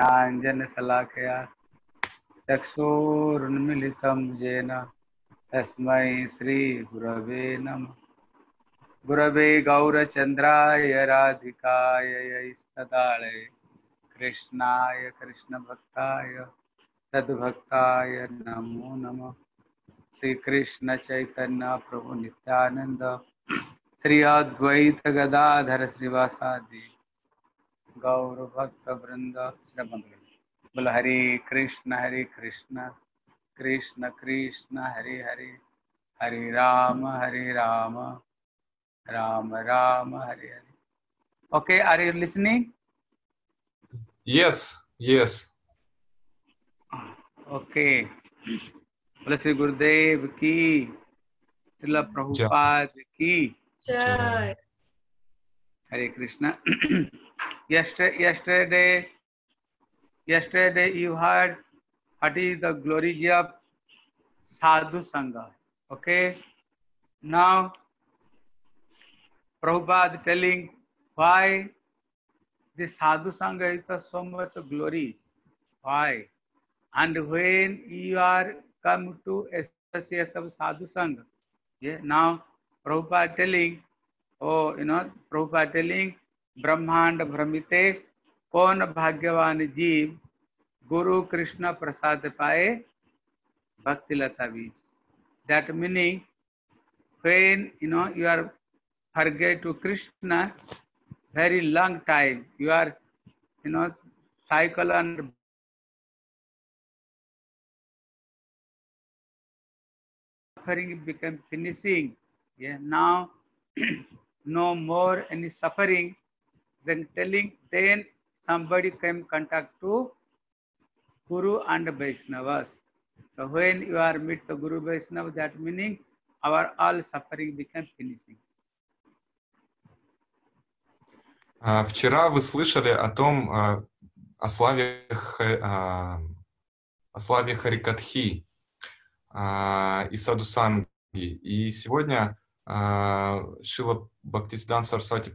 ज्ञानाञ्जनशलाकया चक्षुरुन्मिलितं येन तस्मै श्रीगुरवे नमः। गुरवे गौरचन्द्राय राधिकाय यैस्तदालये कृष्णाय कृष्णभक्ताय तद्भक्ताय नमो नमः। श्रीकृष्ण चैतन्य प्रभु नित्यानंद श्री अद्वैत गदाधर श्रीवासादि। गौर भक्त वृंद बोल हरे कृष्ण हरे कृष्ण कृष्ण कृष्ण हरे हरे हरे राम हरे राम राम राम हरे हरे okay are you listening Yes, yes. okay बोले श्री गुरुदेव की श्रीला प्रभुपाद की Jai. Hare Krishna. yesterday, yesterday, you heard what is the glory of Sadhu Sangha. Okay. Now, Prabhupada telling why this Sadhu Sangha is so much glory. Why? And when you are come to associate of Sadhu Sangha, yeah, now Prabhupada telling, oh, you know, Prabhupada telling ब्रह्मांड भ्रमिते कौन भाग्यवान जीव गुरु कृष्ण प्रसाद पाए bhakti lata bija that meaning when you know you are forget to Krishna very long time you are you know cycle under Suffering become finishing. Yeah, now no more. Then telling, then somebody came contact to Guru and Vaishnavas. So when you are meet the Guru Vaishnava, that meaning our all suffering become finishing. А, Вчера вы слышали о том, а, о славе, а, о славе Харикатхи а, и Садусанги. И сегодня а, Шила Бхактисидан Сарсвати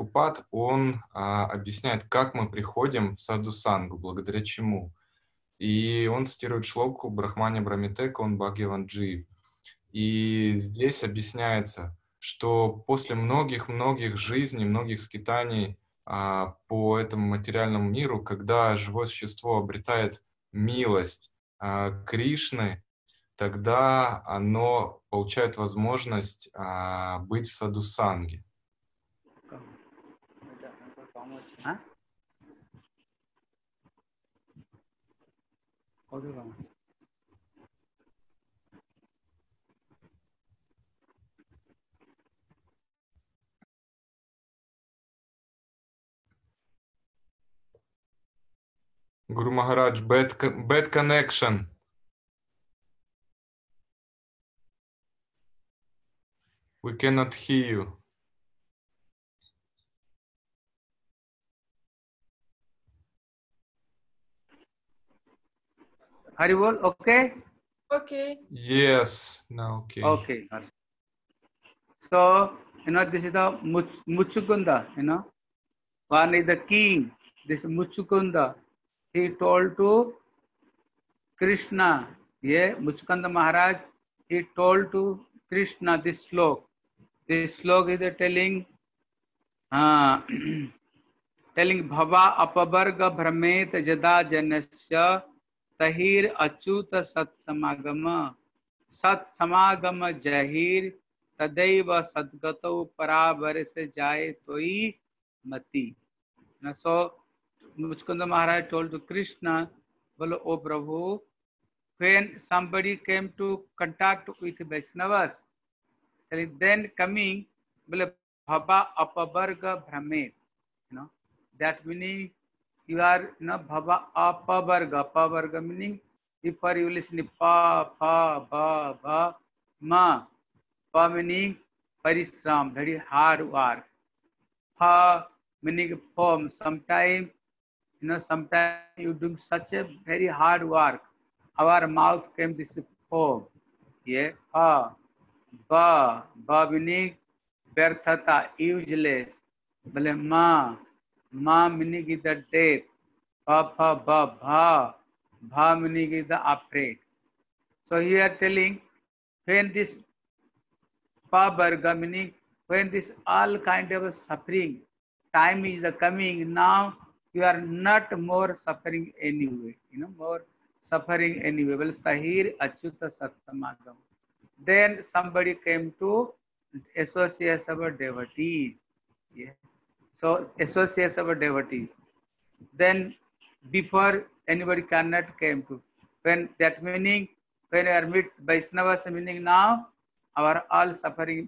Прабхупад, он а, объясняет, как мы приходим в Садусангу, благодаря чему. И он цитирует шлоку Брахмани Брамитека, он Бхагаван Джив. И здесь объясняется, что после многих-многих жизней, многих скитаний а, по этому материальному миру, когда живое существо обретает милость а, Кришны, тогда оно получает возможность а, быть в садусанге. Huh? Guru Maharaj, bad, bad connection. We cannot hear you. Haribol, okay? Okay. Yes, now okay. Okay. So, you know, this is the Muchukunda, you know. One is the king. This Muchukunda. He told to Krishna, yeah, Muchukanda Maharaj, he told to Krishna this slok. This slok is the telling, uh, telling Bhava apavarga भ्रमेत जदा जनस्य तहिर अच्युत सत्समागम सत्समागम जहीर तदैव सद्गतौ परावर से जाए तोई मति Now, so Muchkunda Maharaj told to Krishna, Bolo, O Prabhu, when somebody came to contact with Vaishnavas, then coming, Bolo, Bhava apavarga brahmet, you know, that meaning you are, you know, Bhava apavarga, apavarga meaning if you listen pa, pa, ba, ba, ma, pa meaning parishram, very hard work. Pa meaning form. Sometimes, you know, sometimes you do such a very hard work. Our mouth came this form. Yeah, pa, ba, ba meaning व्यर्थता, useless. बोले माँ, माँ meaning is the death. Pa, pa, ba, bha. Bha meaning is the afraid. So here telling when this pa varga meaning when this all kind of suffering time is the coming now you are not more suffering anyway you know more suffering anyway well tahir achyuta sattamagam then somebody came to associate our devotees yeah so associate our devotees then before anybody cannot came to when that meaning when you are meet Vaishnavas meaning now our all suffering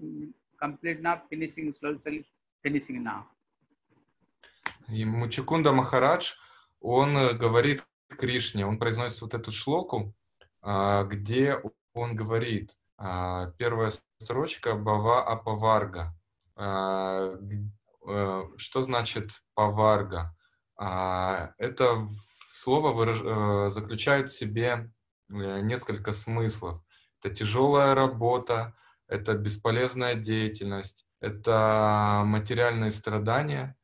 complete now finishing slowly finishing now И Мучукунда Махарадж, он э, говорит Кришне, он произносит вот эту шлоку, а, где он говорит, а, первая строчка Бава Апаварга. Э, Что значит паварга? А, Это слово выраж- э, заключает в себе э, несколько смыслов. Это тяжелая работа, это бесполезная деятельность, это материальные страдания,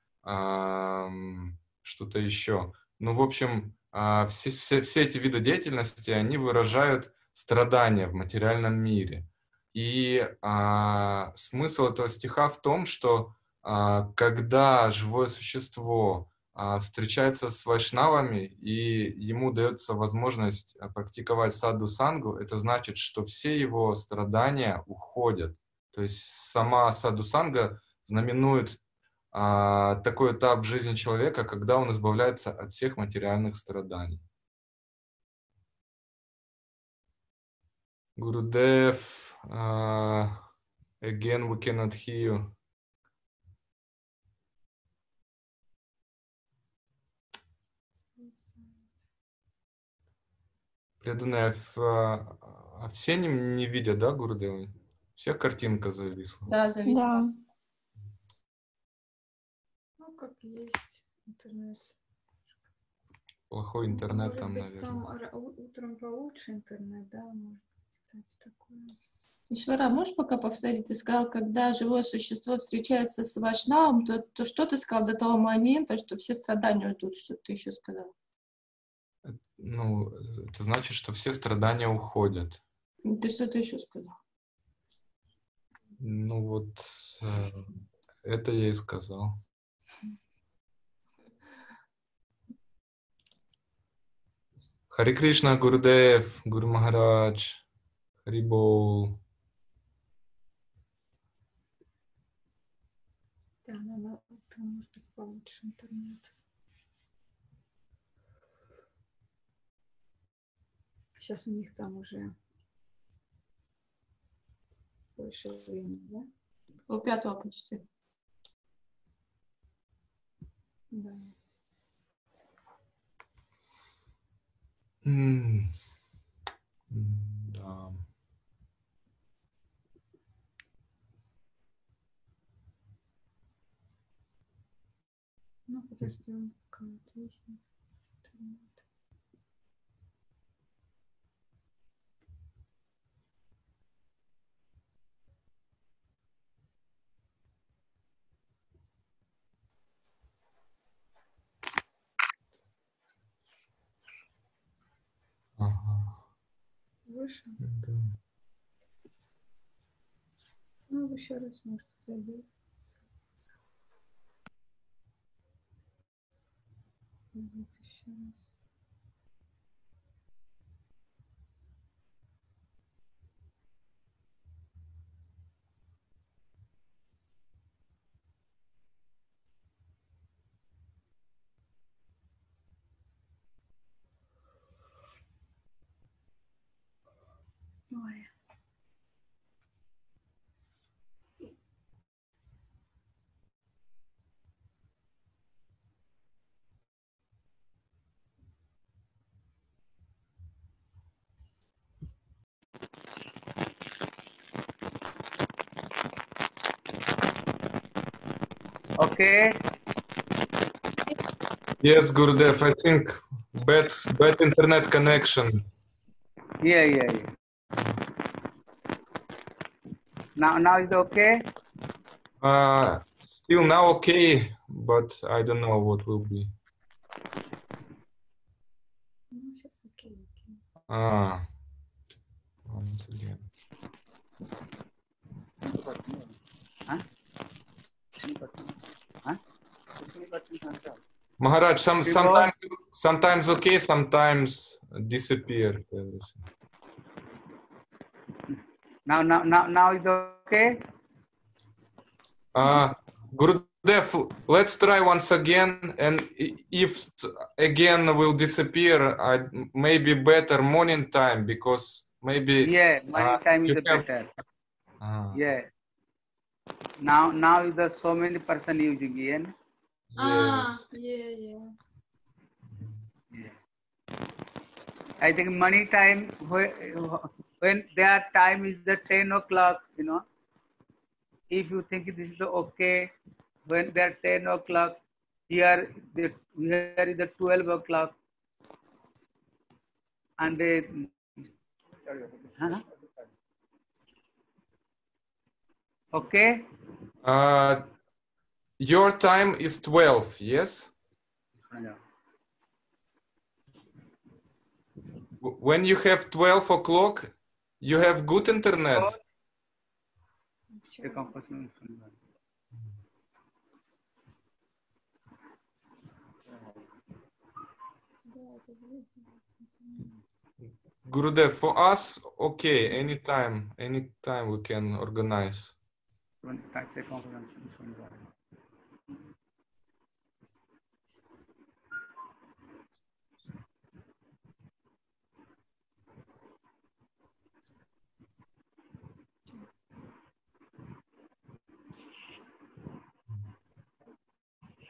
что-то еще. Ну, в общем, а, все, все, все эти виды деятельности, они выражают страдания в материальном мире. И а, смысл этого стиха в том, что когда живое существо а, встречается с вайшнавами и ему дается возможность а, практиковать саду сангу, это значит, что все его страдания уходят. То есть сама саду санга знаменует а, такой этап в жизни человека, когда он избавляется от всех материальных страданий. Гурудев, а, again we cannot hear you. Преданные, а, в- а, а все не, не видят, да, Гурудевы? Всех картинка зависла. Да, зависло. Да. Ну, как есть интернет. Плохой интернет Может там, быть, наверное. там утром получше интернет, да, может быть, кстати, такое. Ишвара, можешь пока повторить? Ты сказал, когда живое существо встречается с Вашнавом, то, то что ты сказал до того момента, что все страдания уйдут? Что ты еще сказал? Ну, это значит, что все страдания уходят. Ты что-то еще сказал? Ну вот, э, это я и сказал. Хари Кришна, Гурдев, Гуру Махарадж, Харибол. Да, надо утром, может быть, получше интернет. Сейчас у них там уже больше времени, да? Пол пятого почти. Да. М, Да. Ну, подождем, пока отвиснет Вышел? да. Ну, еще раз, может, зайдет. Еще раз. Ой. Okay. Yes, Gurudev, I think bad, bad internet connection. Yeah, yeah, yeah. Now, now is okay? Uh, still now okay, but I don't know what will be. Ah, Uh, once again. Maharaj, some, sometimes sometimes okay, sometimes disappear. Now, now, now, now is okay. Uh, Gurudev, let's try once again, and if again will disappear, I, maybe better morning time because maybe. Yeah, money Uh, time is have- better. Ah, Yeah. Now, now is the so many person using it. Ah, yes. yeah, yeah. I think money time whe- when their time is the ten o'clock. You know, if you think this is okay, when they're ten o'clock, here the here is the twelve o'clock, and they. Huh? Okay. Uh, your time is 12, yes? When you have 12 o'clock, you have good internet? Oh. Gurudev, for us, okay, anytime, anytime we can organize.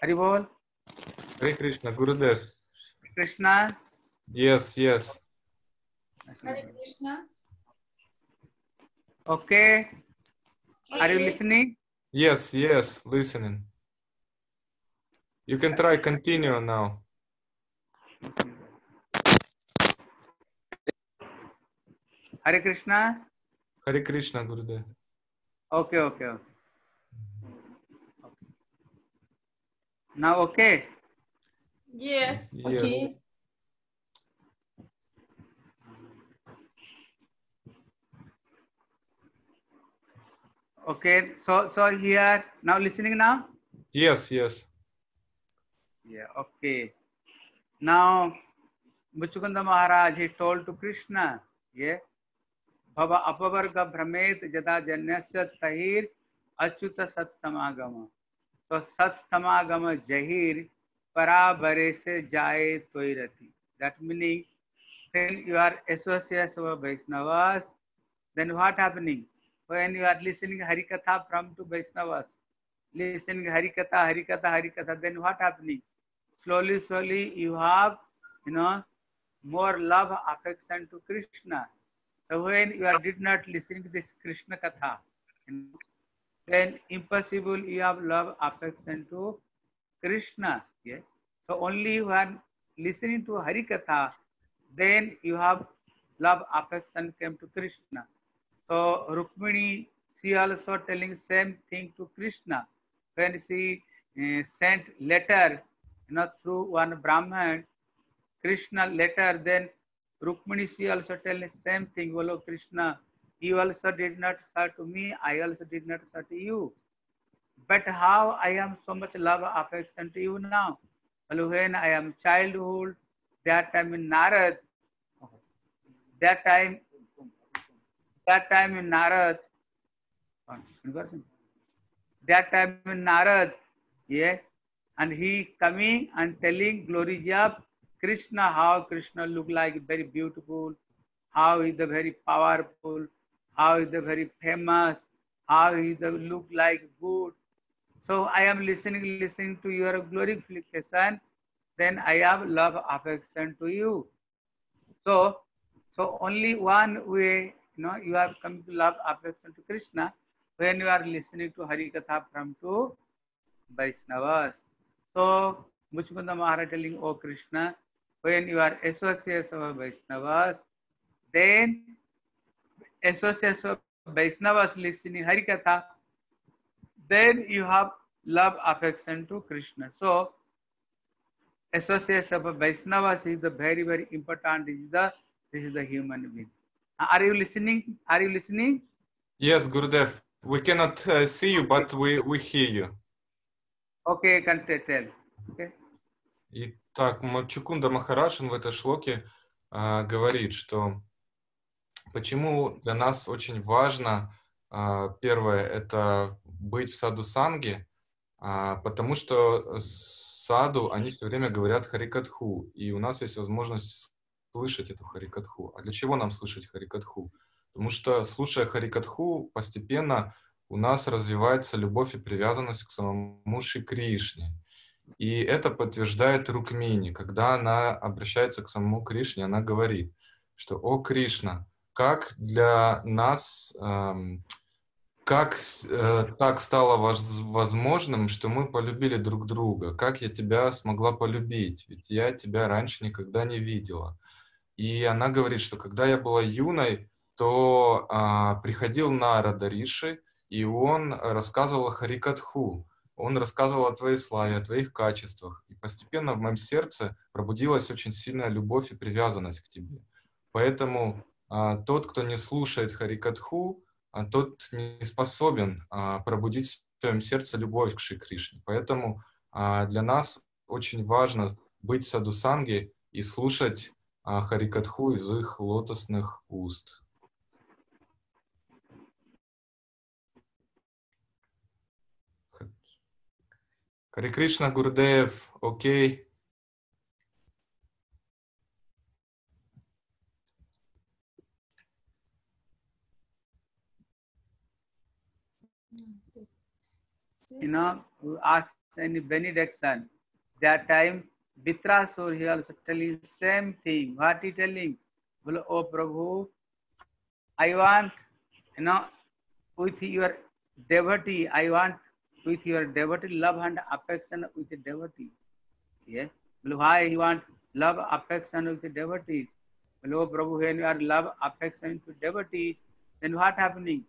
Hari बोल। Hare Krishna Gurudev. Krishna. Yes yes Hare Krishna. Okay are you listening yes yes listening you can try continue now Hare Krishna. Hare Krishna Gurudev. Okay okay okay Now, okay. Yes. Yes. Okay. Okay. So, so here now listening now. Yes, yes. Yeah. Okay. Now, Muchukunda Maharaj he told to Krishna, yeah, Bhava apavarga भ्रमेत जदा जन्यस्य tahir अच्युत सत्समागम तो सत्समागम जहीर पराबरे से जाए तो त्वरति that meaning when you are associates of Vaishnavas then what happening when you are listening Harikatha from to Vaishnavas listening Harikatha Harikatha Harikatha then what happening slowly slowly you have you know more love affection to Krishna so when you are did not listening to this Krishna Katha you know, then impossible you have love affection to Krishna. Yeah. So only when listening to Harikatha, then you have love affection came to Krishna. So Rukmini, she also telling same thing to Krishna when she uh, sent letter, you know, through one Brahman, Krishna letter, then Rukmini she also telling same thing, Bolo Krishna, you also did not to me, I also did not to you. But how I am so much love affection to you now? Well, when I am childhood, that time in Narad, that time, that time in Narad, that time in Narad, yeah, and he coming and telling glories of Krishna, how Krishna look like very beautiful, how is the very powerful, how is the very famous, how he the look like good. So I am listening, listening to your glorification, then I have love affection to you. So, so only one way, you know, you have come to love affection to Krishna when you are listening to Hari Katha from to Vaishnavas. So, Muchukunda Maharaj telling, Oh Krishna, when you are associates of Vaishnavas, then associates of Vaishnavas listening Harikatha, then you have love affection to Krishna. So, association of Vaishnavas is the very, very important. This is the this is the human being. Are you listening? Are you listening? Yes, Gurudev, we cannot uh, see you, but we, we hear you. Okay, can t- tell. Okay. Итак, Мачукунда Махарашин в этой шлоке а, говорит, что почему для нас очень важно, а, первое, это быть в саду санги, а, потому что саду, они все время говорят харикатху, и у нас есть возможность слышать эту харикатху. А для чего нам слышать харикатху? Потому что, слушая харикатху, постепенно у нас развивается любовь и привязанность к самому Шри Кришне. И это подтверждает Рукмини, когда она обращается к самому Кришне, она говорит, что «О Кришна, как для нас, эм, как э, так стало воз- возможным, что мы полюбили друг друга? Как я тебя смогла полюбить? Ведь я тебя раньше никогда не видела». И она говорит, что когда я была юной, то а, приходил Нарада Риши, и он рассказывал о Харикатху, он рассказывал о твоей славе, о твоих качествах. И постепенно в моем сердце пробудилась очень сильная любовь и привязанность к тебе. Поэтому тот, кто не слушает Харикатху, а, тот не способен а, пробудить в своем сердце любовь к Шри Кришне. Поэтому а, для нас очень важно быть в садусанге и слушать а, Харикатху из их лотосных уст. Хари Кришна, Гурдев, окей. You know, who asks any benediction. That time, Vitrasur, he also telling same thing. What he telling? Well, oh Prabhu, I want, you know, with your devotee, I want with your devotee love and affection with the devotee. Yes. Well, why you want love, affection with the devotees? Well, oh Prabhu, when you are love, affection with devotees, then what happening?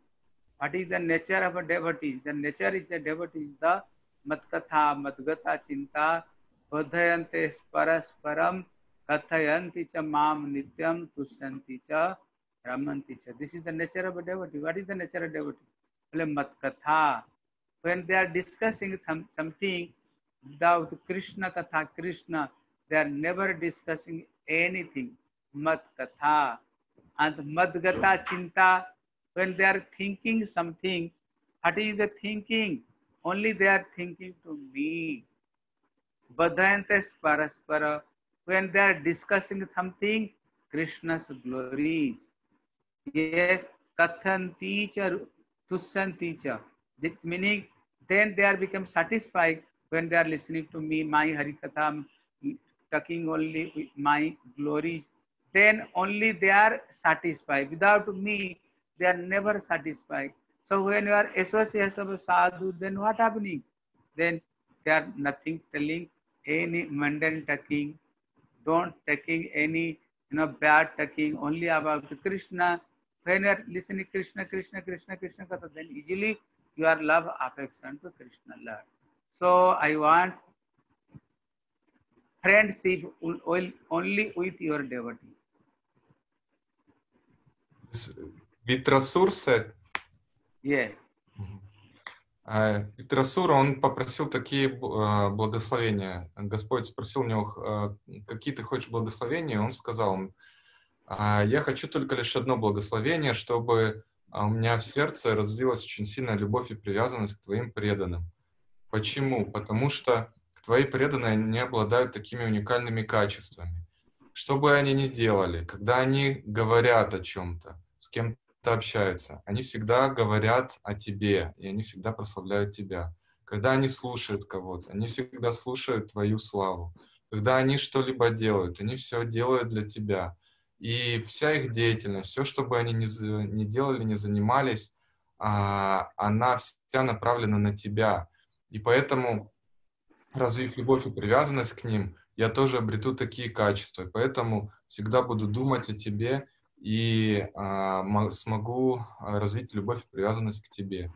What is the nature of a devotee? The nature is the devotee is the matkatha, matgata chinta, bodhayante parasparam, kathayanti cha mam nityam tusyanti cha ramanti cha. This is the nature of a devotee. What is the nature of a devotee? Well, matkatha. When they are discussing something without Krishna katha, Krishna, they are never discussing anything. Matkatha. And madgata chinta, when they are thinking something, what is the thinking? Only they are thinking to me. Badhayantes paraspara, when they are discussing something, Krishna's glories. Yes, kathanti cha tusyanti cha. This meaning, then they are become satisfied when they are listening to me, my Harikatha, talking only my glories. Then only they are satisfied. Without me, they are never satisfied. So when you are association of sadhu, then what happening? Then they are nothing telling any mundane talking, don't taking any you know bad talking, only about Krishna. When you are listening Krishna, Krishna, Krishna, Krishna, Katha, then easily you are love affection to Krishna Lord. So I want friendship only with your devotee. Витрасур said, Yeah. А, Витрасура, он попросил такие а, благословения. Господь спросил у него, а, какие ты хочешь благословения, он сказал, «А, я хочу только лишь одно благословение, чтобы а, у меня в сердце развилась очень сильная любовь и привязанность к твоим преданным. Почему? Потому что твои преданные не обладают такими уникальными качествами. Что бы они ни делали, когда они говорят о чем-то, с кем-то общаются, они всегда говорят о тебе, и они всегда прославляют тебя. Когда они слушают кого-то, они всегда слушают твою славу. Когда они что-либо делают, они все делают для тебя. И вся их деятельность, все, что бы они ни, ни делали, не занимались, а, она вся направлена на тебя. И поэтому, развив любовь и привязанность к ним, я тоже обрету такие качества. И поэтому всегда буду думать о тебе и а, мо- смогу а, развить любовь и привязанность к тебе.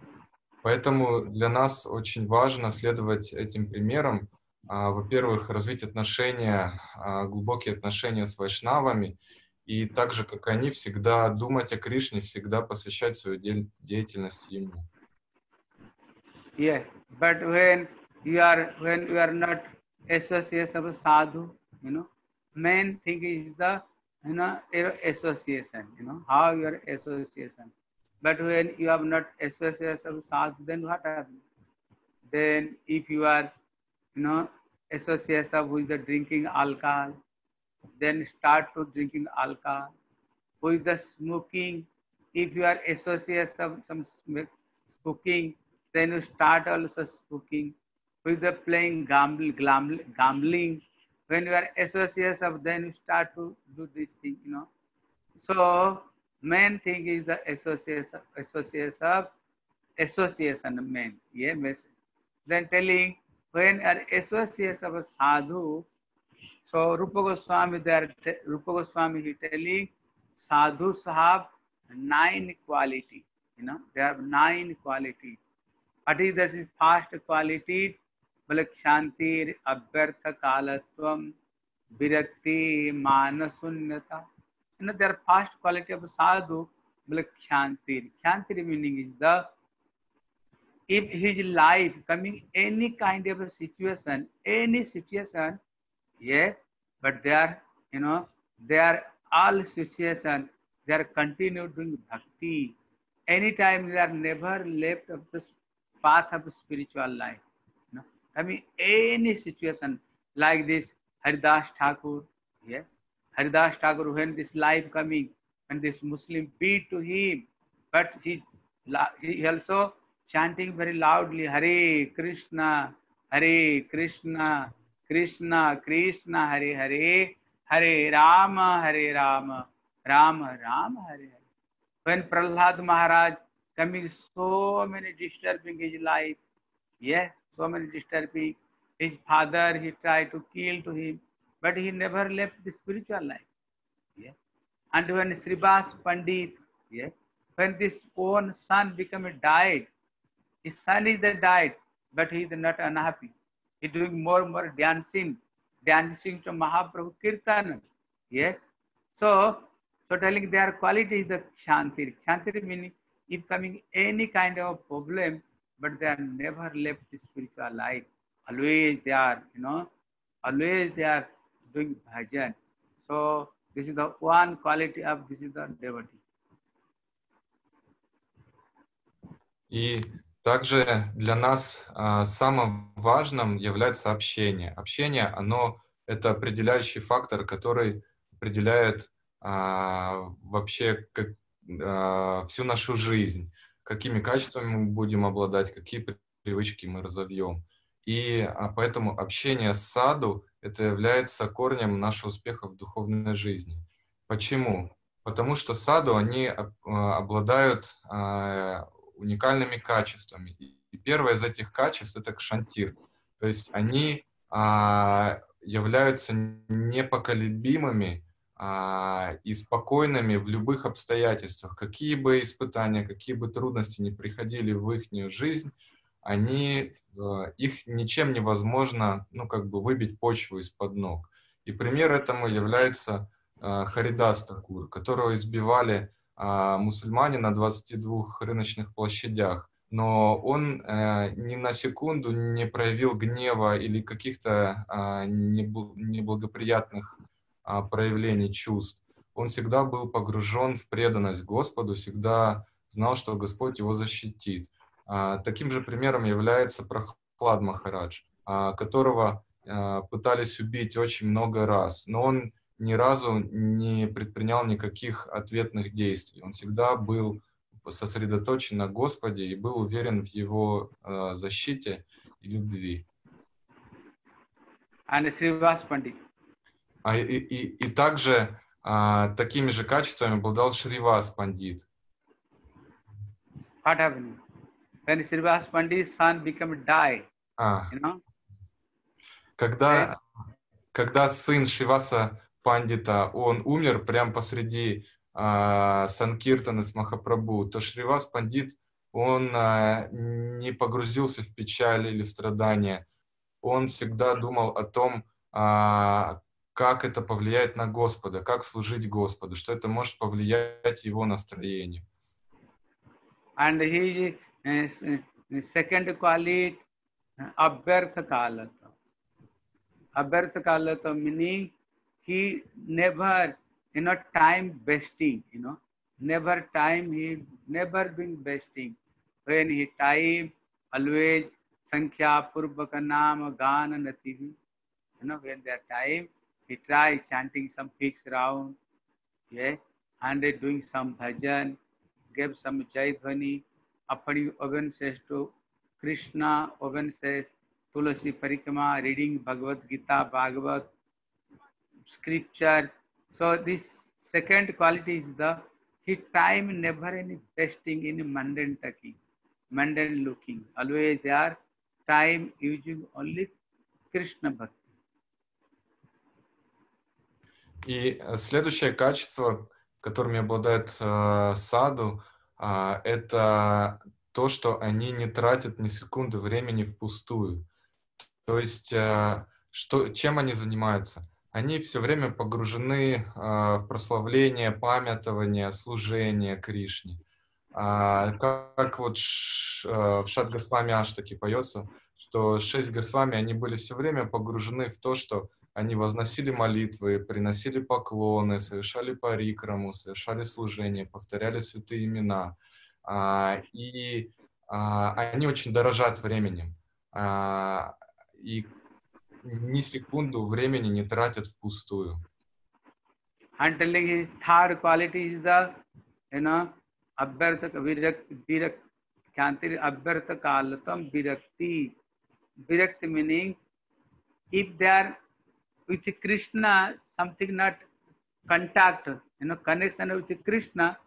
Поэтому для нас очень важно следовать этим примерам, а, во-первых, развить отношения, глубокие отношения с вайшнавами, и так же, как они, всегда думать о Кришне, всегда посвящать свою де- деятельность Ему. Yeah, but when you are when you are not associates of a sadhu, you know, main thing is the you know your association. You know how your association. But when you have not associates of sadhu, then what happens? Then if you are you know associates of with the drinking alcohol, then start to drinking alcohol. With the smoking, if you are associates of some smoking, then you start also smoking. With the playing gamble, gambling, gambling, when you are associates of, then you start to do this thing, you know. So main thing is the association, associates of association main. Yeah, message. Then telling when are associates of a sadhu, so Rupa Goswami, te- Rupa Goswami he telling sadhus have nine qualities. You know, they have nine qualities. What is this is first quality? बोले क्षांति अभ्यर्थ कालत्वम विरक्ति मान शून्यता you know their first quality of sadhu kshanti kshanti meaning is the if his life coming any kind of a situation any situation yeah but they are you know they are all situation they are continue doing bhakti anytime they are never left of the path of spiritual life know coming any situation like this haridas thakur yeah haridas thakur when this life coming and this muslim beat to him but he he also chanting very loudly hare krishna hare krishna krishna krishna hare hare hare rama hare rama rama rama hare hare when prahlad maharaj coming so many disturbing his life yeah so many disturbing his father he tried to kill to him but he never left the spiritual life yeah and when srivas pandit yeah when this own son became a died his son is the died but he is not unhappy he doing more and more dancing dancing to mahaprabhu kirtan yeah so so telling their quality is the shanti shanti meaning if coming any kind of problem but they are never left spiritual life always they are you know always they are doing bhajan so this is the one quality of this is the devotee И также для нас а, самым важным является общение. Общение, оно это определяющий фактор, который определяет а, вообще как, а, всю нашу жизнь, какими качествами мы будем обладать, какие привычки мы разовьем. И а, поэтому общение с саду это является корнем нашего успеха в духовной жизни. Почему? Потому что саду они а, обладают а, уникальными качествами. И первое из этих качеств это кшантир. То есть они являются непоколебимыми и спокойными в любых обстоятельствах. Какие бы испытания, какие бы трудности не приходили в их жизнь, они, э, их ничем невозможно, ну, как бы выбить почву из-под ног. И пример этому является э, Харидас Такур, которого избивали а, мусульмане на 22 рыночных площадях. Но он э, ни на секунду не проявил гнева или каких-то а, небл- неблагоприятных а, проявлений чувств. Он всегда был погружен в преданность Господу, всегда знал, что Господь его защитит. А, Таким же примером является Прохлад Махарадж, а, которого а, пытались убить очень много раз, но он ни разу не предпринял никаких ответных действий. Он всегда был сосредоточен на Господе и был уверен в Его защите и любви. and Srivas Pandit. А, и, и, и также а, такими же качествами обладал Шривас Пандит. What happened? When Srivas Pandit's son became die, А, you know, когда, когда сын Шриваса Пандита, он умер прямо посреди а, Санкиртаны с Махапрабху, то Шривас Пандит, он а, не погрузился в печаль или в страдания. он всегда думал о том, а, как это повлияет на Господа, как служить Господу, что это может повлиять его настроение. And his uh, second quality, uh, Abhyartha Kalata. Abhyartha Kalata meaning he never, you know, time wasting, you know, never time, he never been wasting. When he time, always Sankhya Purvaka Nama Gana Nativi. You know, when that time, he try chanting some fixed round, yeah, and doing some bhajan, gave some Jai Dhwani, अपनी own says to Krishna, oven says Tulasi Parikama, reading Bhagavad Gita, Bhagavad, scripture. So this second quality is the he time never any testing in mundane talking, mundane looking. Always they are time using only Krishna Bhakti. И э, следующее качество, которыми обладает э, саду, а, это то, что они не тратят ни секунды времени впустую. То есть, э, что, чем они занимаются? Они все время погружены э, в прославление, памятование, служение Кришне. А, Как, как вот ш- э, в Шат Госвами Аштаке поется, что шесть Госвами, они были все время погружены в то, что они возносили молитвы, приносили поклоны, совершали парикраму, совершали служение, повторяли святые имена. А, И а, они очень дорожат временем. А, И ни секунду времени не тратят впустую. And telling if they are with Krishna, something not contact, you know, connection with Krishna,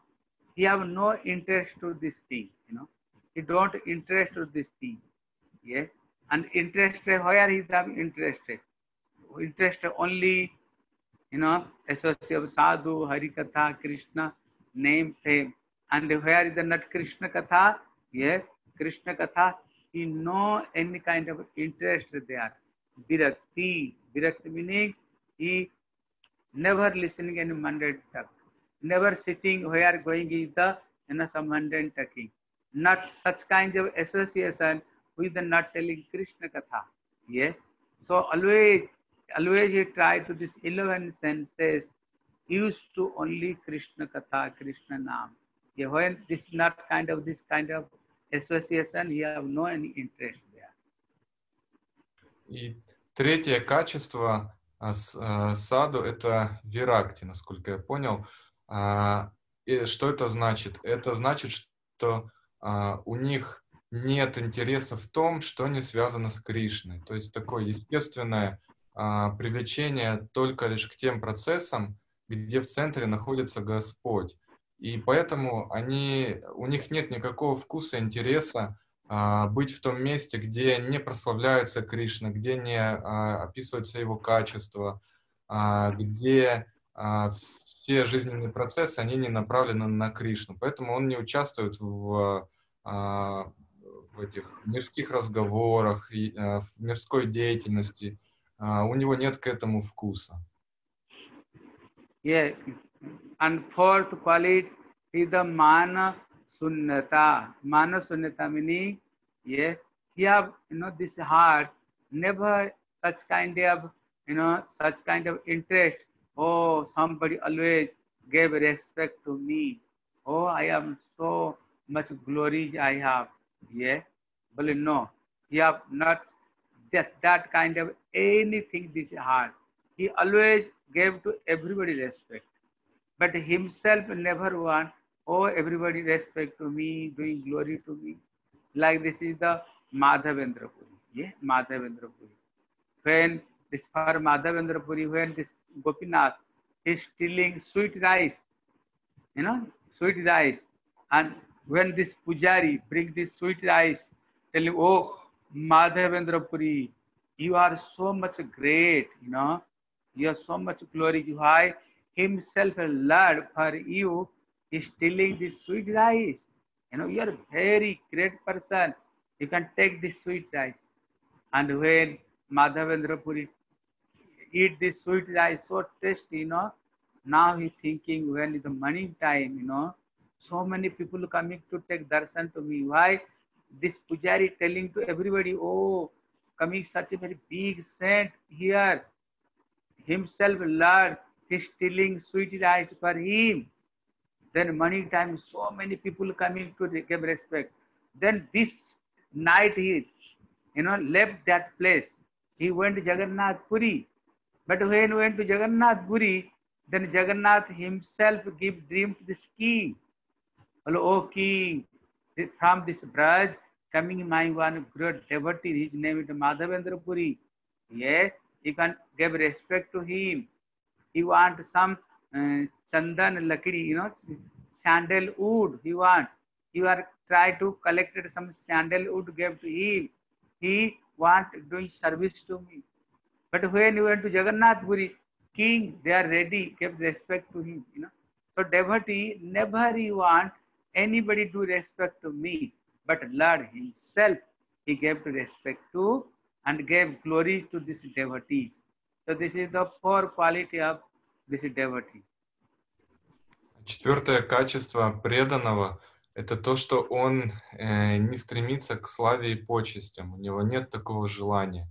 he have no interest to this thing, you know. He don't interest to this thing. Yeah. And interested where he have interested. Interested only you know, associate of sadhu, Hari Katha, Krishna, name, fame. And where is the not Krishna Katha? Yes, Krishna Katha, he no any kind of interest there. Virakti, Virakti meaning he never listening any mundane talk, never sitting where going is the you know, some mundane talking. Not such kind of association with the not telling Krishna Katha. Yeah. So always always he tried to this 11 senses used to only Krishna Katha, Krishna Nam. Yeah, when this not kind of this kind of association, he have no any interest there. И третье качество а, а, саду – это виракти, насколько я понял. А, И что это значит? Это значит, что у них нет интереса в том, что не связано с Кришной. То есть такое естественное привлечение только лишь к тем процессам, где в центре находится Господь. И поэтому они, у них нет никакого вкуса, интереса быть в том месте, где не прославляется Кришна, где не а, описываются его качества, а, где а, все жизненные процессы, они не направлены на Кришну. Поэтому он не участвует в, а, в этих мирских разговорах, а, в мирской деятельности. А, У него нет к этому вкуса. Yeah. And fourth quality is the mana सुन्नता, मानव सुन्नता meaning yeah you know this heart never such kind of you know such kind of interest oh somebody always gave respect to me oh I am so much glory I have yeah, बोले no you have not that kind of any this heart he always gave to everybody respect but himself never want oh, everybody respect to me, doing glory to me. Like this is the Madhavendra Puri. Yeah, Madhavendra Puri. When this for Madhavendra Puri, when this Gopinath is stealing sweet rice, you know, sweet rice. And when this Pujari bring this sweet rice, telling, oh, Madhavendra Puri, you are so much great, you know, you are so much glory. Why himself, a Lord, for you, stealing this sweet rice. You know, you are a very great person. You can take this sweet rice. And when Madhavendra Puri eat this sweet rice so tasty, you know. Now he thinking when the morning time, you know. So many people coming to take darshan to me. Why? This pujari telling to everybody, oh, coming such a very big saint here. Himself Lord, he's stealing sweet rice for him. Then morning time, so many people coming to give respect. Then this night he, you know, left that place. He went to Jagannath Puri. But when he went to Jagannath Puri, then Jagannath himself give dream to this king. Hello, O king, from this Braj, coming my one great devotee, his name is Madhavendra Puri. Yes, you can give respect to him. He want some uh, chandan lakdi, you know, sandalwood. He want. You are try to collect some sandalwood, give to him. He want doing service to me. But when you went to Jagannath Puri, king, they are ready, give respect to him. You know. So devotee never he want anybody to respect to me, but Lord himself he gave to respect to and gave glory to this devotees. So this is the four quality of this devotee. Четвертое качество преданного – это то, что он э, не стремится к славе и почестям, у него нет такого желания.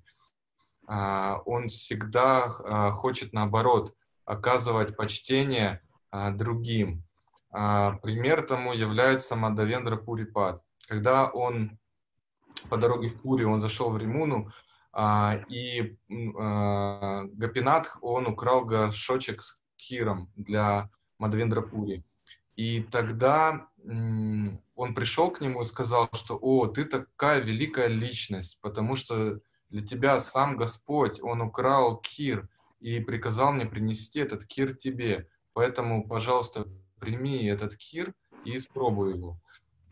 А, он всегда а, хочет, наоборот, оказывать почтение а, другим. А, пример тому является Мадавендра Пурипад. Когда он по дороге в Пури, он зашел в Римуну, и а, Гапинатх, он украл горшочек с киром для Мадавендра Пури. И тогда он пришел к нему и сказал, что «О, ты такая великая личность, потому что для тебя сам Господь, Он украл кир и приказал мне принести этот кир тебе. Поэтому, пожалуйста, прими этот кир и испробуй его».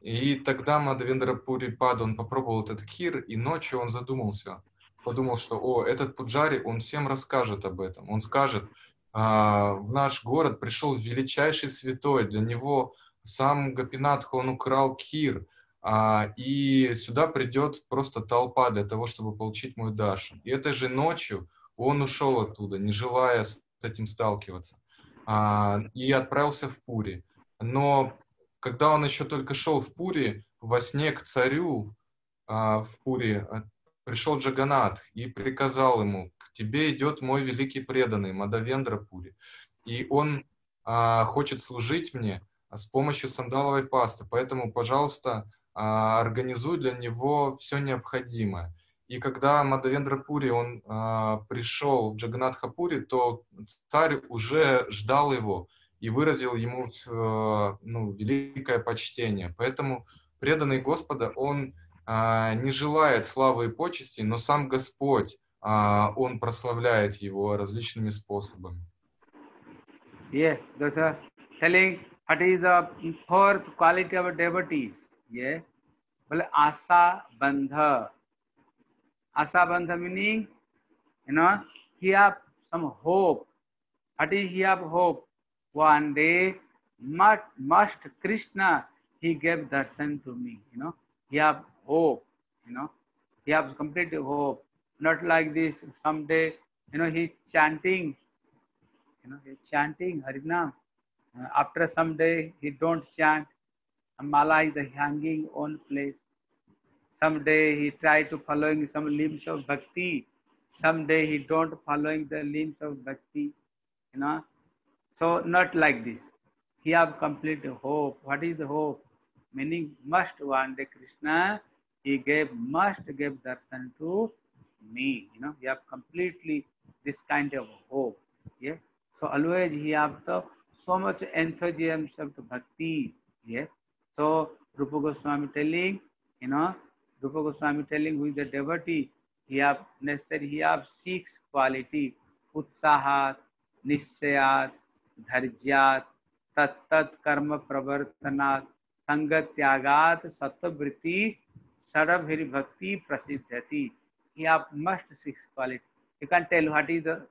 И тогда Мадавендра Пурипад, он попробовал этот кир, и ночью он задумался, подумал, что, о, этот Пуджари, он всем расскажет об этом. Он скажет, а, в наш город пришел величайший святой, для него сам Гапинатх, он украл кир, а, и сюда придет просто толпа для того, чтобы получить мой даршин. И этой же ночью он ушел оттуда, не желая с этим сталкиваться, а, и отправился в Пури. Но когда он еще только шел в Пури, во сне к царю а, в Пури пришел Джаганат и приказал ему, к тебе идет мой великий преданный Мадавендра Пури, и он а, хочет служить мне с помощью сандаловой пасты, поэтому, пожалуйста, а, организуй для него все необходимое. И когда Мадавендра Пури, он а, пришел в Джаганатхапури, то царь уже ждал его и выразил ему а, ну, великое почтение. Поэтому преданный Господа, он а, не желает славы и почести, но сам Господь, Он прославляет его различными способами. Yes, that's a telling what is the fourth quality of devotees. Yeah, well, asa bandha. Asa bandha meaning, you know, he have some hope. What is he have hope? One day, must, must Krishna, he gave darshan to me. You know, he have hope you know. He have complete hope. Not like this someday you know he chanting you know he chanting harinam uh, after some day he don't chant. Mala is the hanging on place. Someday he try to following some limbs of bhakti. Someday he don't following the limbs of bhakti you know. So not like this. He have complete hope. What is the hope? Meaning must one day krishna he gave must give darshan to me you know he have completely this kind of hope yeah so always he have the so much enthusiasm of the bhakti yeah so Rupa Goswami telling, you know, Rupa Goswami telling who is the devotee, he have necessary, he have six quality, utsahat, निश्चयात धैर्यात तत्त कर्म प्रवर्तनात् संगत त्यागात सत्वृत्ति Sarabhiri Bhakti Prasiddhati. Here must six quality. You can tell what is the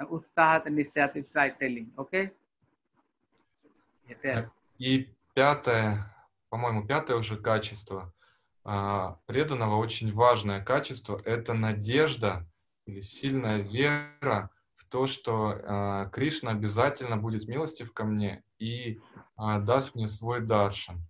Utsahat and Nisyatit, try telling, okay? И пятое, по-моему, пятое уже качество а, преданного, очень важное качество — это надежда или сильная вера в то, что а, Кришна обязательно будет милостив ко мне и а, даст мне свой даршан.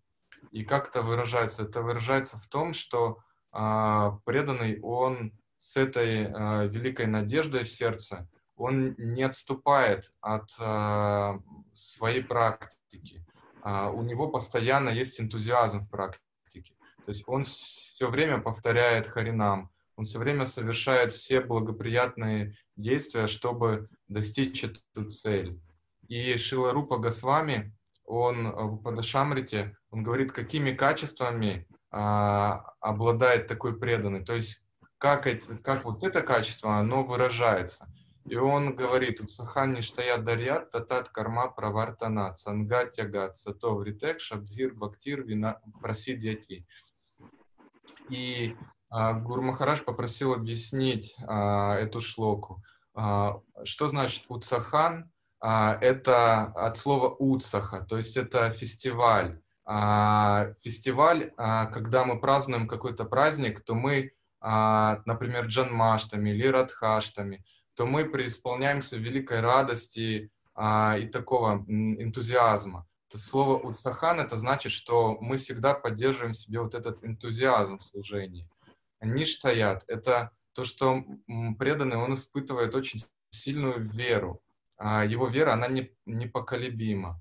И как это выражается? Это выражается в том, что э, преданный, он с этой э, великой надеждой в сердце, он не отступает от э, своей практики. А, у него постоянно есть энтузиазм в практике. То есть он все время повторяет Харинам, он все время совершает все благоприятные действия, чтобы достичь эту цель. И Шила Рупа Госвами, он в Падашамрите, он говорит, какими качествами а, обладает такой преданный. То есть как, это, как вот это качество, оно выражается. И он говорит, Утсахан Ништая Дарьят, Татат Карма Правартана, Цанга Тягат, Сато Вритек, Шабдхир Бактир, Вина Прасидьяти. И а, Гуру Махараш попросил объяснить а, эту шлоку. А, что значит Утсахан? А, это от слова Утсаха, то есть это фестиваль. А, фестиваль, а, когда мы празднуем какой-то праздник, то мы, а, например, Джанмаштами или Радхаштами, то мы преисполняемся великой радости и такого энтузиазма. То слово «утсахан» это значит, что мы всегда поддерживаем в себе вот этот энтузиазм в служении. Ништаят — это то, что преданный, он испытывает очень сильную веру. Его вера, она не, непоколебима.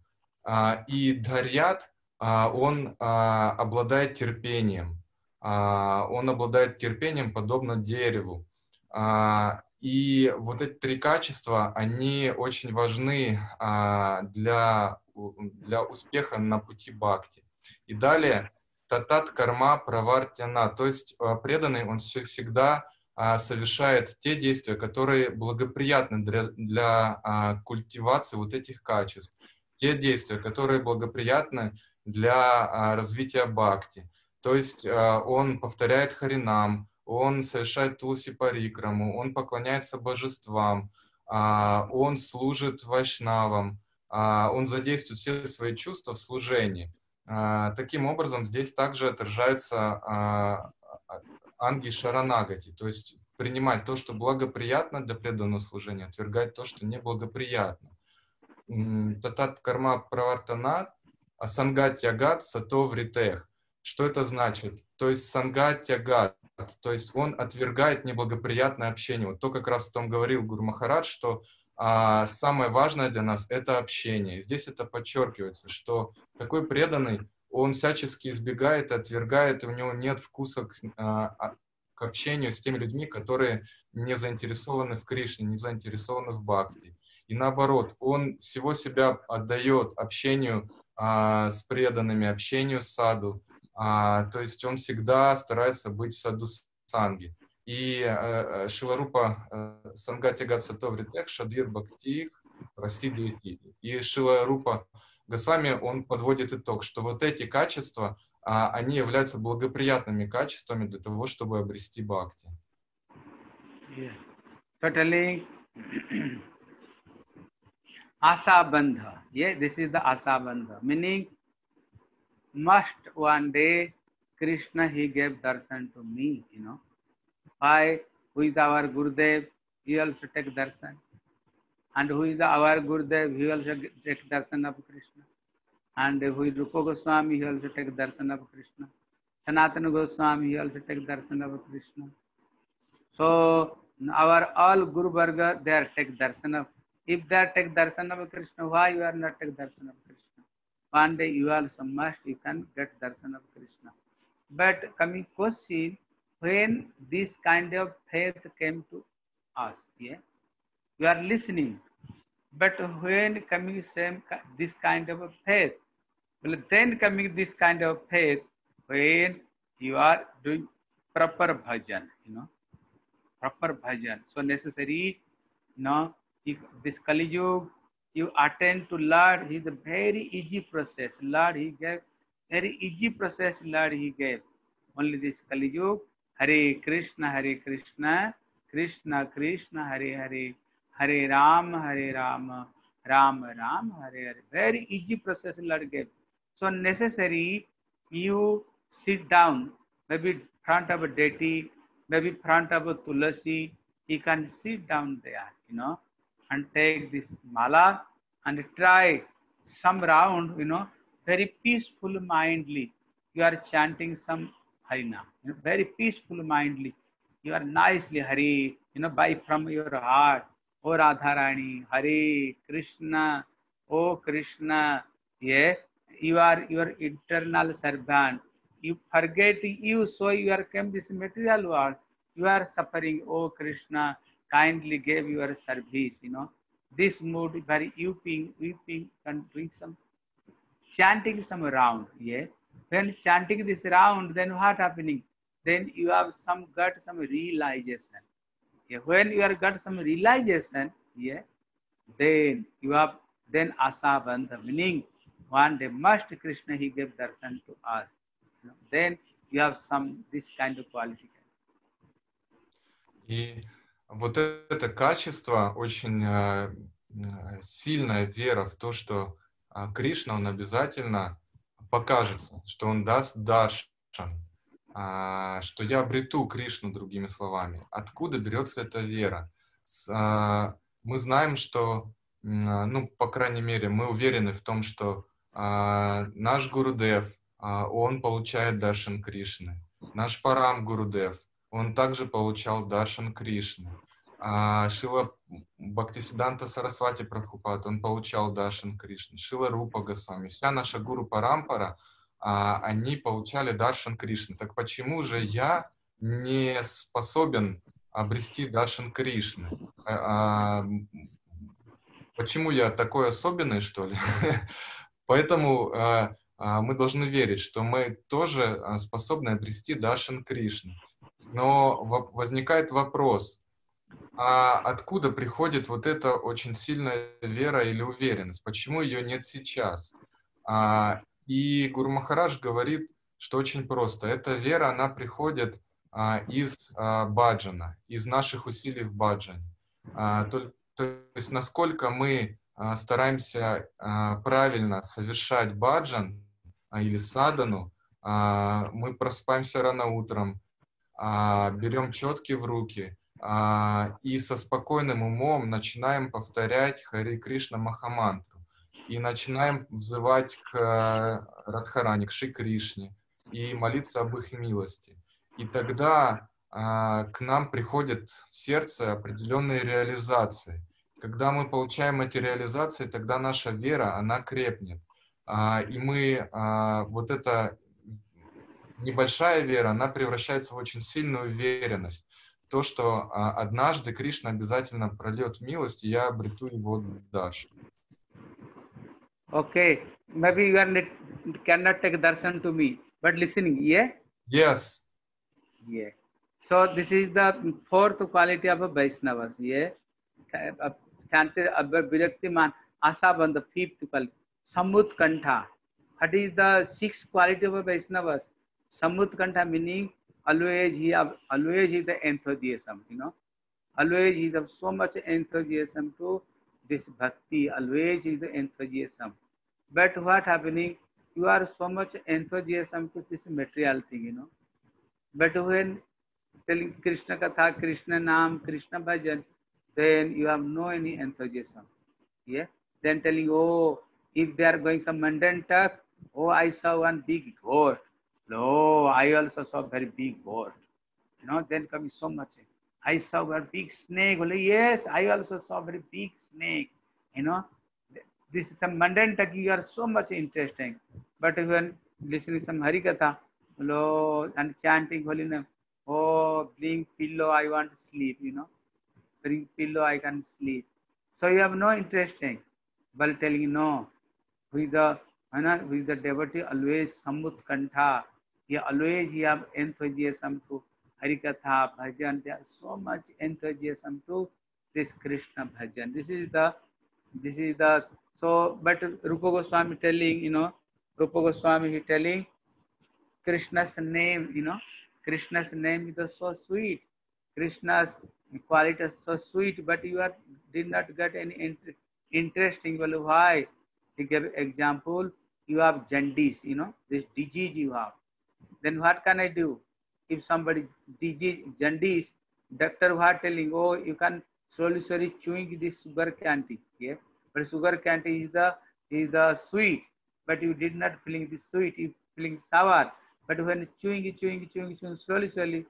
И Дарьят, он обладает терпением. Он обладает терпением, подобно дереву. И вот эти три качества, они очень важны а, для, для успеха на пути бхакти. И далее татат карма правартяна, то есть а, преданный, он всегда а, совершает те действия, которые благоприятны для, для а, культивации вот этих качеств, те действия, которые благоприятны для а, развития бхакти. То есть а, он повторяет харинам, он совершает тулси парикраму, он поклоняется божествам, а, он служит вайшнавам, он задействует все свои чувства в служении. Таким образом, здесь также отражается анги шаранагати, то есть принимать то, что благоприятно для преданного служения, отвергать то, что неблагоприятно. Татат карма правартана, асангат ягат сато вритех. Что это значит? То есть сангат ягат, то есть он отвергает неблагоприятное общение. Вот то как раз о том говорил Гуру Махарадж, что а, самое важное для нас — это общение. Здесь это подчеркивается, что такой преданный, он всячески избегает, отвергает, и у него нет вкуса к, а, а, к общению с теми людьми, которые не заинтересованы в Кришне, не заинтересованы в Бхакти. И наоборот, он всего себя отдает общению с преданными, общению с саду, а, то есть он всегда старается быть саду санги. И э, э Шиларупа э, Сангати Гатсатовритек Шадир Бхактих Расиди И Шиларупа Госвами, он подводит итог, что вот эти качества, а, они являются благоприятными качествами для того, чтобы обрести бхакти. Yeah. Totally. Asa Bandha. Yeah, this is the Asa Bandha. Meaning must one day Krishna he gave darshan to me, you know. Why? Who is our Gurudev? He also take darshan. And who is our Gurudev? He also take darshan of Krishna. And who is Rupa Goswami? He also take darshan of Krishna. Sanatana Goswami, he also take darshan of Krishna. So our all Guru Varga, they are take darshan of. If they take darshan of Krishna, why you are not take darshan of Krishna? one day you also must, you can get darshan of Krishna. But coming question, when this kind of faith came to us, yeah, we are listening. But when coming same this kind of faith, well, then coming this kind of faith, when you are doing proper bhajan, you know, proper bhajan. So necessary, you know, this Kali Yuga, you attend to Lord, is a very easy process. Lord, he gave very easy process. Lord, he gave only this Kali Yuga. Hare Krishna, Hare Krishna, Krishna Krishna, Hare Hare, Hare Ram, Hare Ram, Ram Ram, Hare Hare. Very easy process Lord gave. So necessary you sit down, maybe front of a deity, maybe front of a tulasi. you can sit down there, you know, and take this mala and try some round, you know, very peaceful mindly. You are chanting some Harina, you know, very peaceful mindly. You are nicely Hari, you know, by from your heart. O Radharani, Hare Krishna, O Krishna, yeah, you are your internal servant. You forget you, so you are came this material world. You are suffering, O Krishna, kindly give your service, you know. This mood very weeping, weeping, and some chanting some round, yeah. When chanting this round, then what happening? Then you have some got some realization. Yeah. When you are got some realization, yeah, then you have then asa bandha, meaning one day must Krishna he gave darshan to us. You know, then you have some this kind of quality. И вот это качество, очень э, э, сильная вера в то, что а, Кришна, он обязательно покажется, что он даст даршан, а, что я обрету Кришну, другими словами. Откуда берется эта вера? А, мы знаем, что, ну, по крайней мере, мы уверены в том, что наш Гурудев, он получает даршан Кришны. Наш Парам Гурудев, он также получал даршан Кришны. А Шила Бхактисиданта Сарасвати Прабхупад, он получал Даршан Кришны. Шила Рупа Госвами, вся наша Гуру Парампара, а, они получали Даршан Кришны. Так почему же я не способен обрести Даршан Кришны? А, а, Почему я такой особенный, что ли? Поэтому мы должны верить, что мы тоже способны обрести Даршан Кришны. Но во- возникает вопрос, а откуда приходит вот эта очень сильная вера или уверенность? Почему ее нет сейчас? А, и Гуру Махарадж говорит, что очень просто. Эта вера, она приходит а, из а, баджана, из наших усилий в баджане. А, то, то есть насколько мы а, стараемся а, правильно совершать баджан а, или садану, а, мы просыпаемся рано утром, берем четки в руки, а, и со спокойным умом начинаем повторять Хари Кришна Махамантру. И начинаем взывать к э, Радхарани, к Шри Кришне, и молиться об их милости. И тогда а, к нам приходят в сердце определенные реализации. Когда мы получаем эти реализации, тогда наша вера, она крепнет. А, и мы, а, вот эта небольшая вера, она превращается в очень сильную уверенность в то, что а, однажды Кришна обязательно прольет милость, и я обрету его дашь. Okay, maybe you are not, cannot take darshan to me, but listening, yeah? Yes. Yeah. So this is the fourth quality of a Vaishnavas. Yeah. Chanted Viraktiman Asaband, the fifth quality. Samut Kantha. What is the sixth quality of a Vaishnavas? Samut Kantha meaning always he have always is the enthusiasm, you know. Always he have so much enthusiasm to this bhakti, always is the enthusiasm. But what happening? You are so much enthusiasm to this material thing, you know. But when telling Krishna Katha, Krishna Nam, Krishna Bhajan, then you have no any enthusiasm. Yeah. Then telling, oh, if they are going some mundane talk, oh, I saw one big ghost. No, I also saw very big ghost. You know, then coming so much. I saw a big snake. Only, yes, I also saw very big snake. You know, this is some mundane talk. You are so much interesting. But when listening some Harikatha, hello, and chanting holy name, oh, bring pillow, I want to sleep, you know. Bring pillow, I can sleep. So you have no interesting. But telling no, with the you know, with the devotee always samut kantha. He always he have enthusiasm to Harikatha, bhajan. There so much enthusiasm to this Krishna bhajan. This is the this is the so but Rupa Goswami telling, you know, Rupa Goswami he telling Krishna's name, you know, Krishna's name is so sweet. Krishna's quality is so sweet, but you are did not get any int- interesting. Well, why? He gave example. You have jaundice, you know, this disease you have. Then what can I do? If somebody disease jaundice, doctor who are telling, oh, you can slowly, slowly chewing this sugar candy. Yeah, but sugar candy is the is the sweet, but you did not feeling the sweet, you feeling sour. But when chewing, chewing, chewing, chewing slowly, slowly,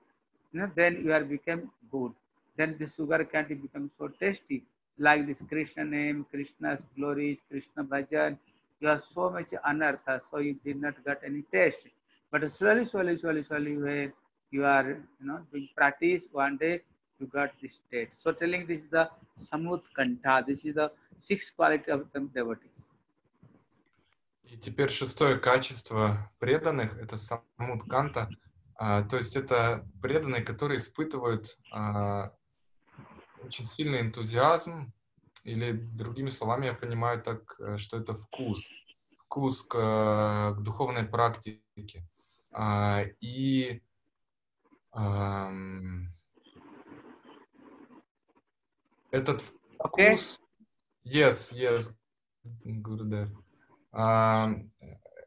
you know, then you are become good. Then the sugar candy becomes so tasty. Like this Krishna name, Krishna's glories, Krishna bhajan. You are so much anartha, so you did not get any taste. But slowly, slowly, slowly, slowly, when you are, you know, doing practice, one day you got this state. So telling this is the samut kanta. This is the sixth quality of the devotees. И теперь шестое качество преданных – это самут канта, а, то есть это преданные, которые испытывают а, очень сильный энтузиазм, или другими словами я понимаю так, э, что это вкус, вкус к, к духовной практике. А, и ам, этот вкус, yes, yes, Гурудев. А,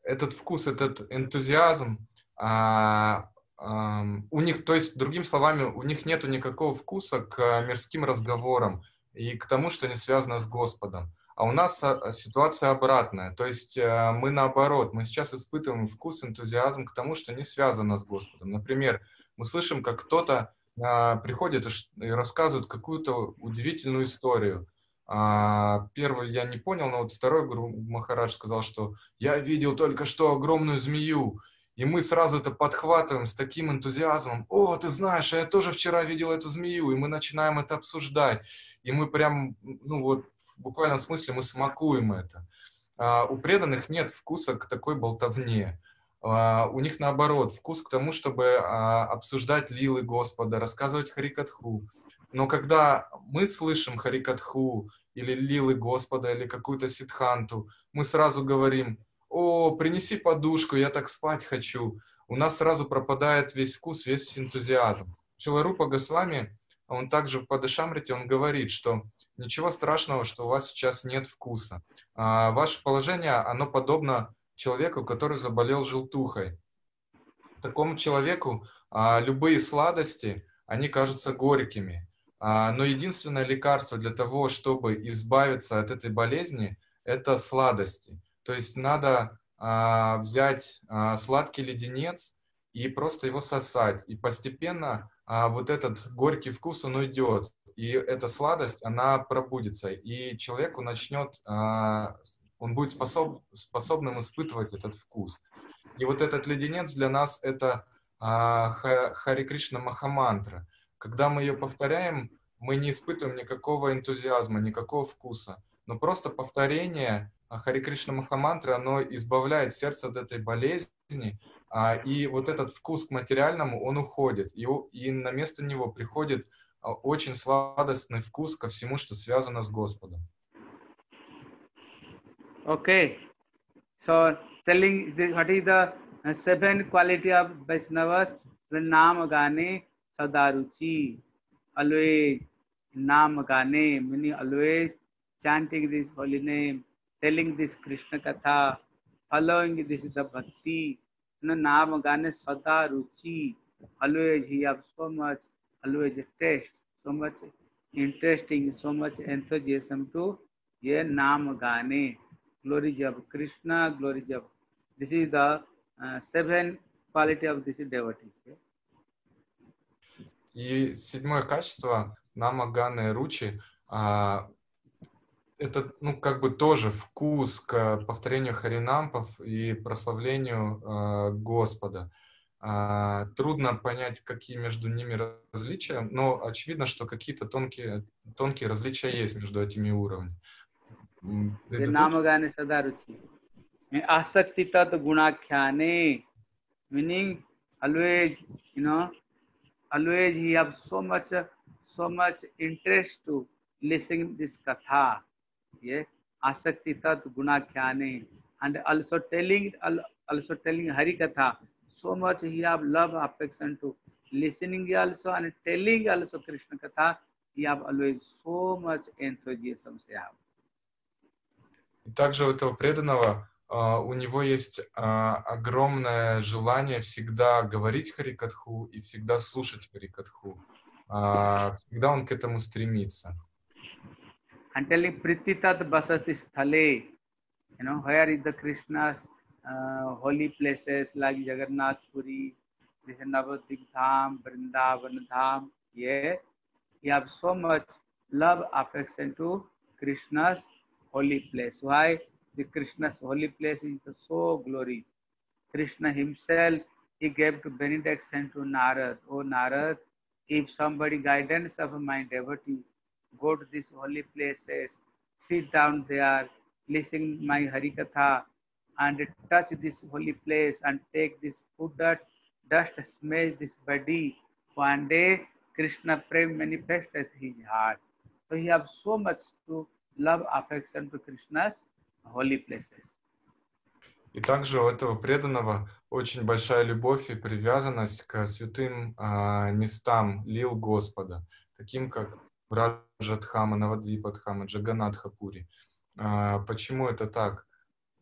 этот вкус, этот энтузиазм, а, ам, у них, то есть, другими словами, у них нету никакого вкуса к мирским разговорам и к тому, что не связано с Господом. А у нас а, ситуация обратная, то есть а, мы наоборот, мы сейчас испытываем вкус, энтузиазм к тому, что не связано с Господом. Например, мы слышим, как кто-то а, приходит и рассказывает какую-то удивительную историю. А, Первый я не понял, но вот второй Гуру Махарадж сказал, что я видел только что огромную змею, и мы сразу это подхватываем с таким энтузиазмом. О, ты знаешь, а я тоже вчера видел эту змею, и мы начинаем это обсуждать. И мы прям, ну вот, буквальном смысле мы смакуем это. А, у преданных нет вкуса к такой болтовне. А, у них наоборот, вкус к тому, чтобы а, обсуждать лилы Господа, рассказывать Харикатху. Но когда мы слышим Харикатху или лилы Господа, или какую-то ситханту, мы сразу говорим, о, принеси подушку, я так спать хочу. У нас сразу пропадает весь вкус, весь энтузиазм. Шиларупа Госвами, он также в Падышамрите, он говорит, что ничего страшного, что у вас сейчас нет вкуса. А, ваше положение, оно подобно человеку, который заболел желтухой. Такому человеку а, любые сладости, они кажутся горькими. А, но единственное лекарство для того, чтобы избавиться от этой болезни, это сладости. То есть надо а, взять а, сладкий леденец и просто его сосать. И постепенно а, вот этот горький вкус, он уйдет. И эта сладость, она пробудится. И человеку начнет, а, он будет способ, способным испытывать этот вкус. И вот этот леденец для нас это а, Ха- Хари Кришна Махамантра. Когда мы ее повторяем, мы не испытываем никакого энтузиазма, никакого вкуса. Но просто повторение а, Хари Кришна Махамантры, оно избавляет сердце от этой болезни, и вот этот вкус к материальному, он уходит. И, и на место него приходит а, очень сладостный вкус ко всему, что связано с Господом. Okay. So telling this, what is the uh, seven quality of Vaishnavas? The Nam Gane Sadaruchi. Always Nam Gane, meaning always chanting this holy name, telling this Krishna Katha, following this the bhakti. You know, Nam Gane Sadaruchi. Always he have so much, always taste, so much interesting, so much enthusiasm to ye Nam Gane. glories of Krishna, glories of this is the uh, seven quality of this devotee. И седьмое качество намаганы ручи а, это ну как бы тоже вкус к повторению харинампов и прославлению а, Господа. А, трудно понять, какие между ними различия, но очевидно, что какие-то тонкие тонкие различия есть между этими уровнями. Gunakhyane, meaning always, you know, always he have so much, so much interest to listen this katha. Tat gunakhyane, and also telling, al- also telling Hari katha. So much he have love, affection to listening also and telling also Krishna katha. He have always so much enthusiasm. They have. И также у этого преданного а, у него есть а, огромное желание всегда говорить Харикатху и всегда слушать Харикатху. а, всегда он к этому стремится. And telling Prititat Basati Sthale, you know, where is the Krishna's uh, holy places like Jagannath Puri, this Dham, Vrindavan Dham. Yeah, you have so much love, affection to Krishna's holy place. Why? The Krishna's holy place is so glory. Krishna himself, he gave to benediction to Narad. Oh Narad, if somebody guidance of my devotee, go to these holy places, sit down there, listen my Harikatha, and touch this holy place and take this food dirt, dust smash this body. One day, Krishna Prem manifested his heart. So he have so much to love affection to Krishna's holy places. И также у этого преданного очень большая любовь и привязанность к святым а, местам лил Господа, таким как Враджатхама, Навадвипадхама, Джаганатхапури. А, почему это так?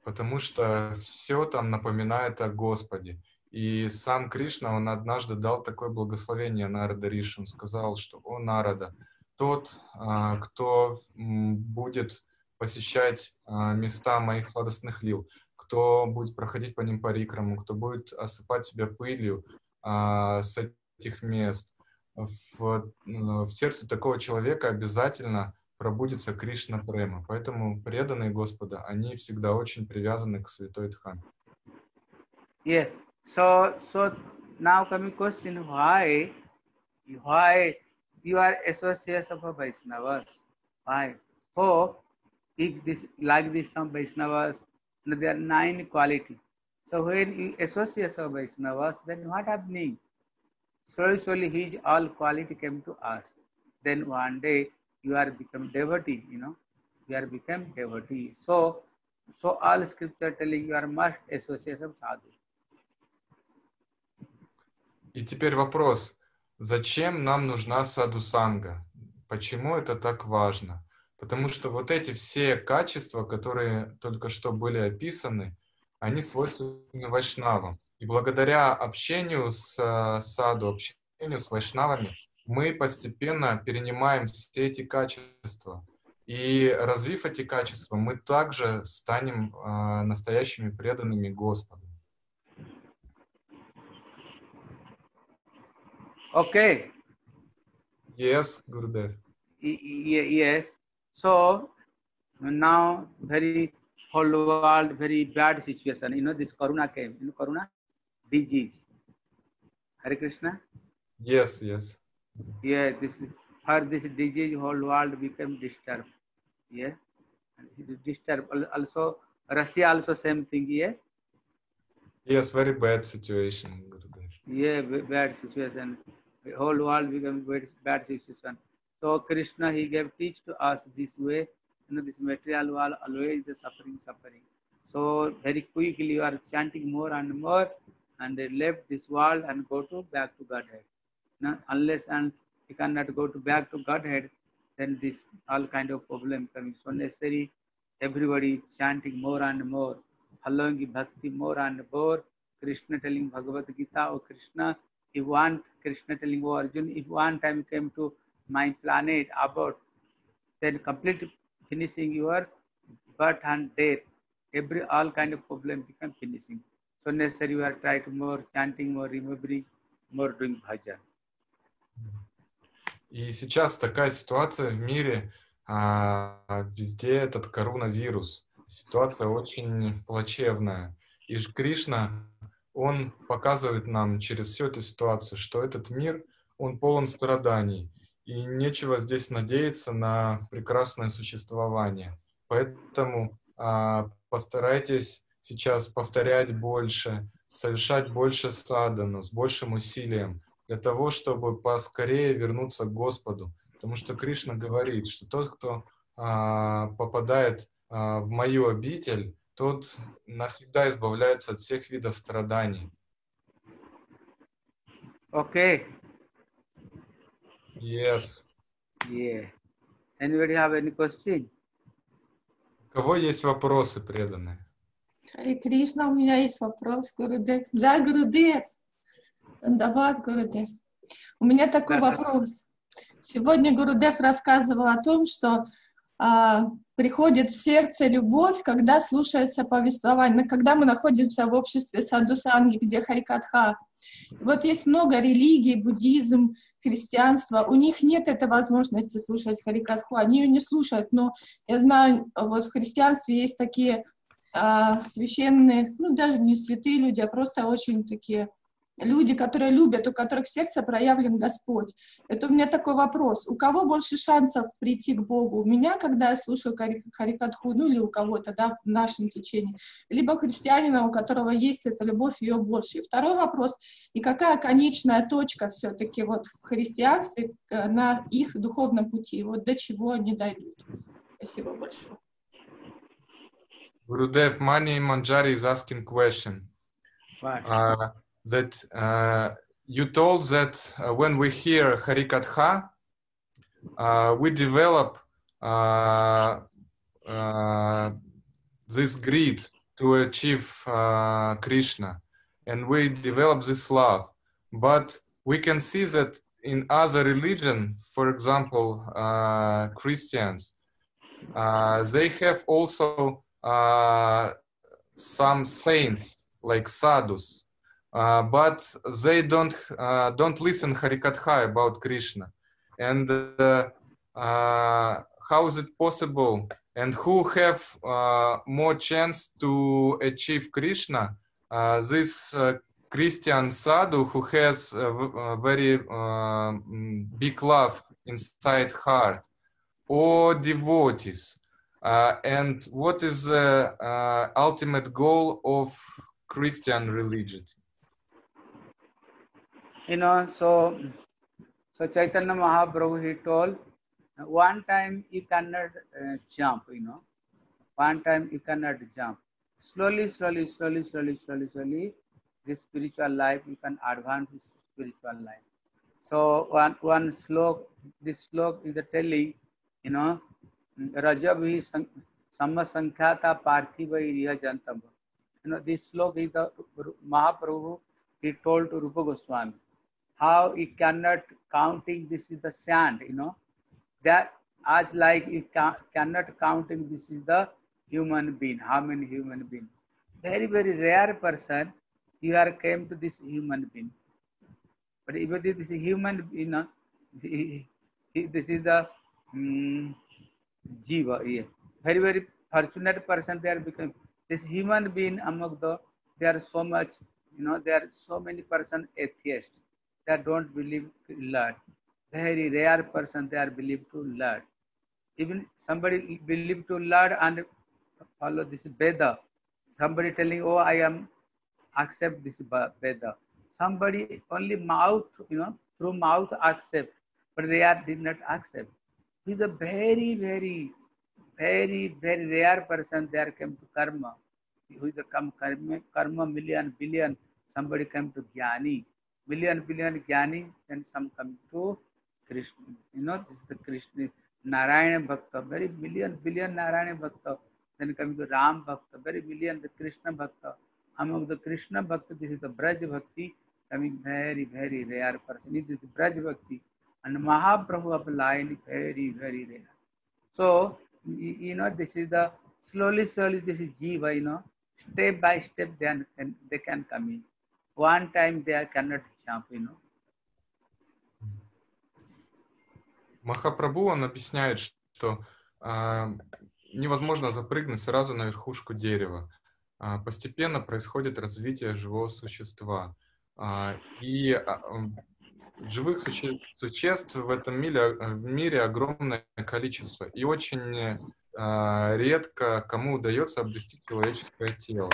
Потому что все там напоминает о Господе. И сам Кришна, он однажды дал такое благословение Нарада Риши. Он сказал, что «О Нарада, тот, а, кто будет посещать а, места моих сладостных лил, кто будет проходить по ним парикраму, кто будет осыпать себя пылью с этих мест, в, в сердце такого человека обязательно пробудется Кришна Према. Поэтому преданные Господа, они всегда очень привязаны к Святой Дхаме. Yeah. So so now coming question why why you are associates of a Vaishnavas? Why? So if this like this some Vaishnavas, there are nine quality. So when you associate of Vaishnavas, then what happening? Slowly, slowly his all quality came to us. Then one day you are become devotee, you know, you are become devotee. So so all scripture telling you are must associate of sadhu. И теперь вопрос, зачем нам нужна саду-санга? Почему это так важно? Потому что вот эти все качества, которые только что были описаны, они свойственны вайшнавам. И благодаря общению с э, саду, общению с вайшнавами, мы постепенно перенимаем все эти качества. И развив эти качества, мы также станем э, настоящими преданными Господу. Okay. Yes, y- yes. So now very whole world very bad situation. You know this corona came. You know corona disease. Hare Krishna. Yes, yes. Yeah, this for this disease whole world became disturbed. Yeah, disturbed. Also Russia also same thing. Yeah, Yes, very bad situation, yeah, bad situation. The whole world become very bad situation. So Krishna he gave teach to us this way. You know this material world always the suffering, suffering. So very quickly you are chanting more and more, and they left this world and go to back to Godhead. Now, unless and you cannot go to back to Godhead, then this all kind of problem coming. So necessary, everybody chanting more and more, following bhakti more and more. Krishna telling Bhagavad Gita, oh Krishna, if one Krishna telling oh Arjun, if one time came to my planet about, then complete finishing your birth and death. Every all kind of problem become finishing. So necessary you are try to more chanting, more remembering, more doing bhajan. И сейчас такая ситуация в мире, а, везде этот коронавирус. Ситуация очень плачевная. И Кришна, он показывает нам через всю эту ситуацию, что этот мир, он полон страданий. И нечего здесь надеяться на прекрасное существование. Поэтому а, постарайтесь сейчас повторять больше, совершать больше садану, с большим усилием, для того, чтобы поскорее вернуться к Господу. Потому что Кришна говорит, что тот, кто а, попадает а, в мою обитель, тот навсегда избавляется от всех видов страданий. Okay. Yes. Yeah. Anybody have any question? У кого есть вопросы, преданные? Харе Кришна, у меня есть вопрос, Гурудев. Да, Гурудев. Дандават, Гурудев. У меня такой Да. вопрос. Сегодня Гурудев рассказывал о том, что а, приходит в сердце любовь, когда слушается повествование, когда мы находимся в обществе садусанги, где харикатха. Вот есть много религий, буддизм, христианство, у них нет этой возможности слушать харикатху, они ее не слушают, но я знаю, вот в христианстве есть такие а, священные, ну даже не святые люди, а просто очень такие люди, которые любят, у которых сердце проявлен Господь. Это у меня такой вопрос. У кого больше шансов прийти к Богу? У меня, когда я слушаю Харикатху, ну или у кого-то, да, в нашем течении, либо христианина, у которого есть эта любовь, ее больше. И второй вопрос, и какая конечная точка все-таки вот в христианстве э, на их духовном пути, вот до чего они дойдут? Спасибо большое. Gurudev Mani Manjari is asking question. Uh, that uh, you told that uh, when we hear Harikatha, uh, we develop uh, uh, this greed to achieve uh, Krishna, and we develop this love. But we can see that in other religion, for example, uh, Christians, uh, they have also some saints like sadhus, uh, but they don't uh, don't listen Harikatha about Krishna. And uh, how is it possible? And who have more chance to achieve Krishna? This uh, Christian sadhu who has a v- a very big love inside heart, or devotees. Uh, and what is the uh, ultimate goal of Christian religion? You know, so so Chaitanya Mahaprabhu he told one time you cannot uh, jump, you know. One time you cannot jump. Slowly, slowly, slowly, slowly, slowly, slowly, this spiritual life you can advance this spiritual life. So one one slok, this slok is the telling, you know, रजब he some संख्या था पार्थिव यह जनतम। You know this shloka is the Mahaprabhu he told to Rupa Goswami how you can not counting this is the sand you know that as like you can not counting this is the human being how many human being very very rare person you are came to this human being but even this human being this is the jiva. Yeah. Very, very fortunate person they are become. This human being among the, there are so much, you know, there are so many person atheists that don't believe Lord. Very rare person they are believed to Lord. Even somebody believe to Lord and follow this Veda. Somebody telling, oh, I am accept this Veda. Somebody only mouth, you know, through mouth accept, but they are did not accept. He's a very, very, very, very rare person. There came to karma. Who is come karma, karma million, billion. Somebody came to jnani, million, billion jnani. Then some come to Krishna. You know, this is the Krishna, Narayana Bhakta, very million, billion Narayana Bhakta. Then coming to Ram Bhakta, very million the Krishna Bhakta. Among the Krishna Bhakta, this is the Braj Bhakti, coming very, very rare person. It is Braj Bhakti. And Mahaprabhu line, very, very rare. So, you know, this is the slowly, slowly, this is Jiva, you know, step by step, they can, they can come in. One time they are cannot jump, you know. Махапрабху, он объясняет, что а, невозможно запрыгнуть сразу на верхушку дерева. А, постепенно происходит развитие живого существа. А, и а, живых суще- существ в этом мире, в мире огромное количество. И очень а, редко кому удается обрести человеческое тело.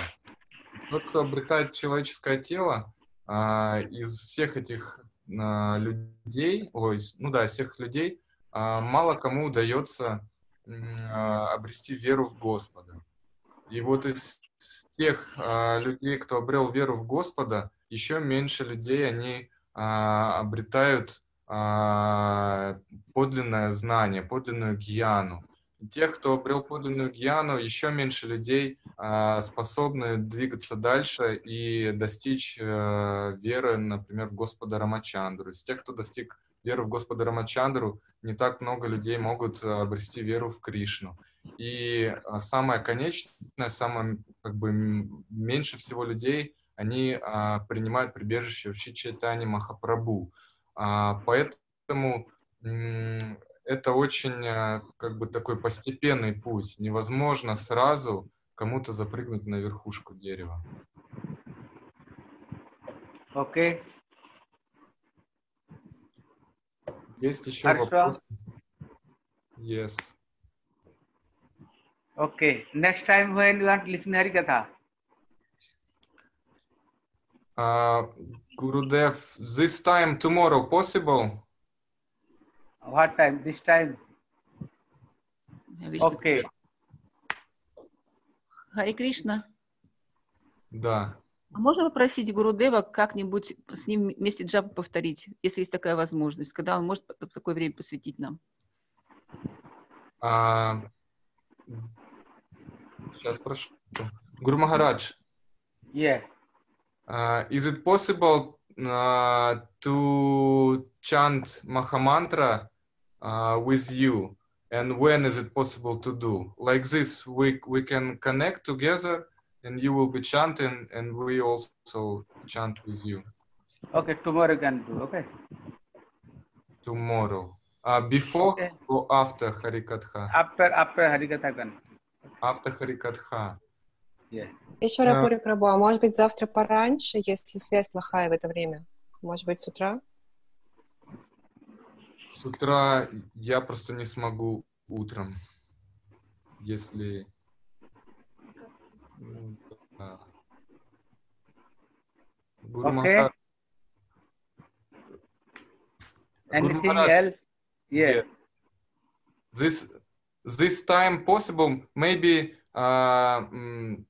Тот, кто обретает человеческое тело, а, из всех этих а, людей, ой, ну да, всех людей, а, мало кому удается а, обрести веру в Господа. И вот из тех а, людей, кто обрел веру в Господа, еще меньше людей, они а, обретают а, подлинное знание, подлинную гьяну. Тех, кто обрел подлинную гьяну, еще меньше людей а, способны двигаться дальше и достичь э, веры, например, в Господа Рамачандру. Из тех, кто достиг веру в Господа Рамачандру, не так много людей могут а, обрести веру в Кришну. И а, самое конечное, самое как бы меньше всего людей, они а, принимают прибежище в Читане Махапрабху. А, поэтому это очень а, как бы такой постепенный путь. Невозможно сразу кому-то запрыгнуть на верхушку дерева. Okay. Есть еще Хорошо. вопросы? Yes. Okay. Next time when you want to listen Harikatha. Uh, Gurudev, this time tomorrow possible? What time? This time? Okay. Хари Кришна. Да. А можно попросить Гурудева как-нибудь с ним вместе джапу повторить, если есть такая возможность, когда он может т- такое время посвятить нам? А, сейчас прошу. Гуру Махарадж, Yeah. Uh, is it possible uh, to chant Mahamantra uh, with you? And when is it possible to do? Like this, we, we can connect together and you will be chanting and we also chant with you Okay. Tomorrow you can do. Okay. tomorrow. Uh, before Okay. or after Harikatha? After after Harikatha can. After Harikatha. Yeah. Еще Да. Рапури Прабу, а может быть завтра пораньше, если связь плохая в это время? Может быть с утра? С утра я просто не смогу утром, если... ну, Okay. Гуру Anything else? Yeah. yeah. This this time possible maybe uh, mm,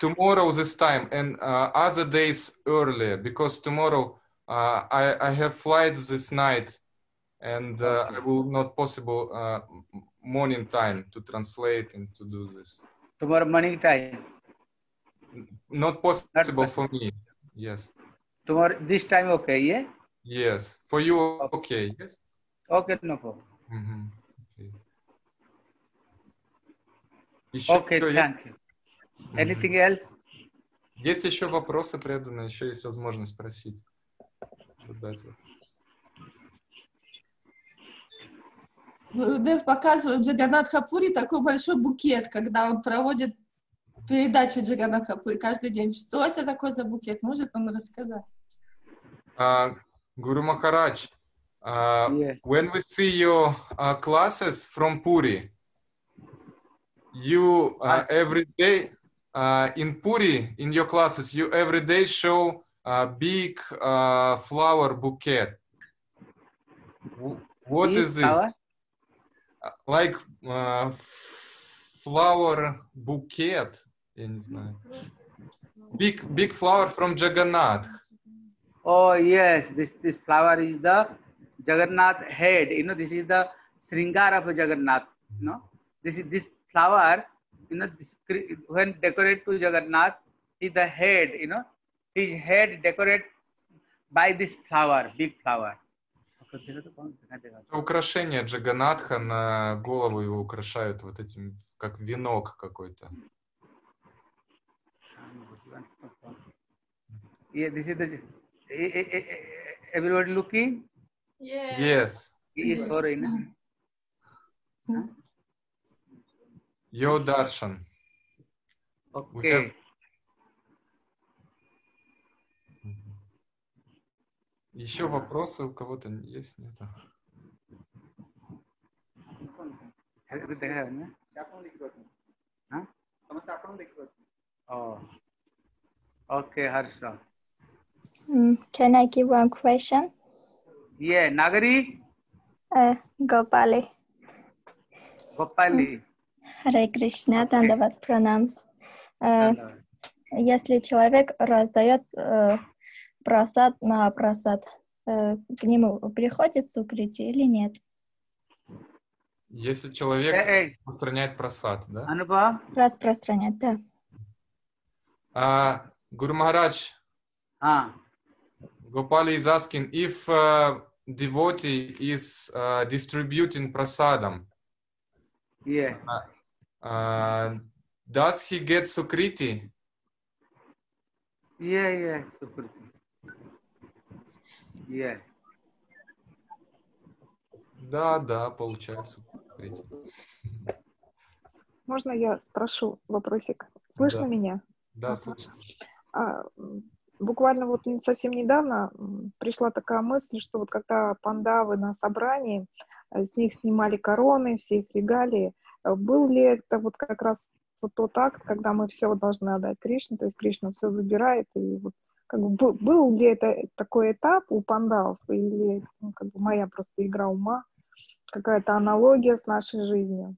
tomorrow this time and uh, other days earlier because tomorrow uh, I I have flights this night and uh, I will not possible uh, m- morning time to translate and to do this. Tomorrow morning time. Not possible Not for me. Yes. Tomorrow this time okay. Yeah. Yes. For you okay. Yes. Okay. No problem. Мгм. Окей. Еще Okay. есть- Thank you. Anything else? Есть еще вопросы преданные, еще есть возможность спросить, задать вопрос. Гурудев показывает Джаганат Хапури такой большой букет, когда он проводит передачу Джаганат Хапури каждый день. Что это такое за букет? Может он рассказать? Uh, Guru Maharaj, uh, Yeah. when we see your uh, classes from Puri, you uh, every day in Puri, in your classes, you every day show a big uh, flower bouquet. W- What Big is this? flower? Uh, Like uh, flower bouquet, я не знаю. Big big flower from Jagannath. Oh yes, this this flower is the Jagannath head. You know, this is the Sringar of Jagannath. You know, this is this flower. You know, this, cre- when decorate to Jagannath is the head. You know, his head decorate by this flower, big flower. Украшение Джаганатха на голову его украшают вот этим, как венок какой-то. Yeah, this is the. eh, eh, eh, eh, Everybody looking? Yeah. Yes. He is sorry. no? Yo, Darshan. Okay. Have... Еще вопросы у кого-то есть? Нет? Okay, Harsha. Can I give one question? Yeah, Nagari. Uh, Gopali. Gopali. Харе Кришна, Дандават Пранамс. Uh, Если человек раздает э, просад на просад, э, к нему приходит сукрити или нет? Если человек распространяет просад, да? Anubhav. Распространять, да. А, Гуру Махарадж, Ah, Gopali is asking if uh, devotee is uh, distributing prasadam, Yeah. uh, does he get sukriti? Yeah, yeah, Sukriti. Yeah. Да, да, получает сукрити. Можно я спрошу вопросик? Слышно Да. меня? Да, слышно. А, буквально вот не- совсем недавно пришла такая мысль, что вот когда пандавы на собрании, э, с них снимали короны, все их регалии, был ли это вот как раз вот тот акт, когда мы все должны отдать Кришне, то есть Кришна все забирает, и вот как бы был, был ли это такой этап у пандавов, или ну, как бы моя просто игра ума, какая-то аналогия с нашей жизнью?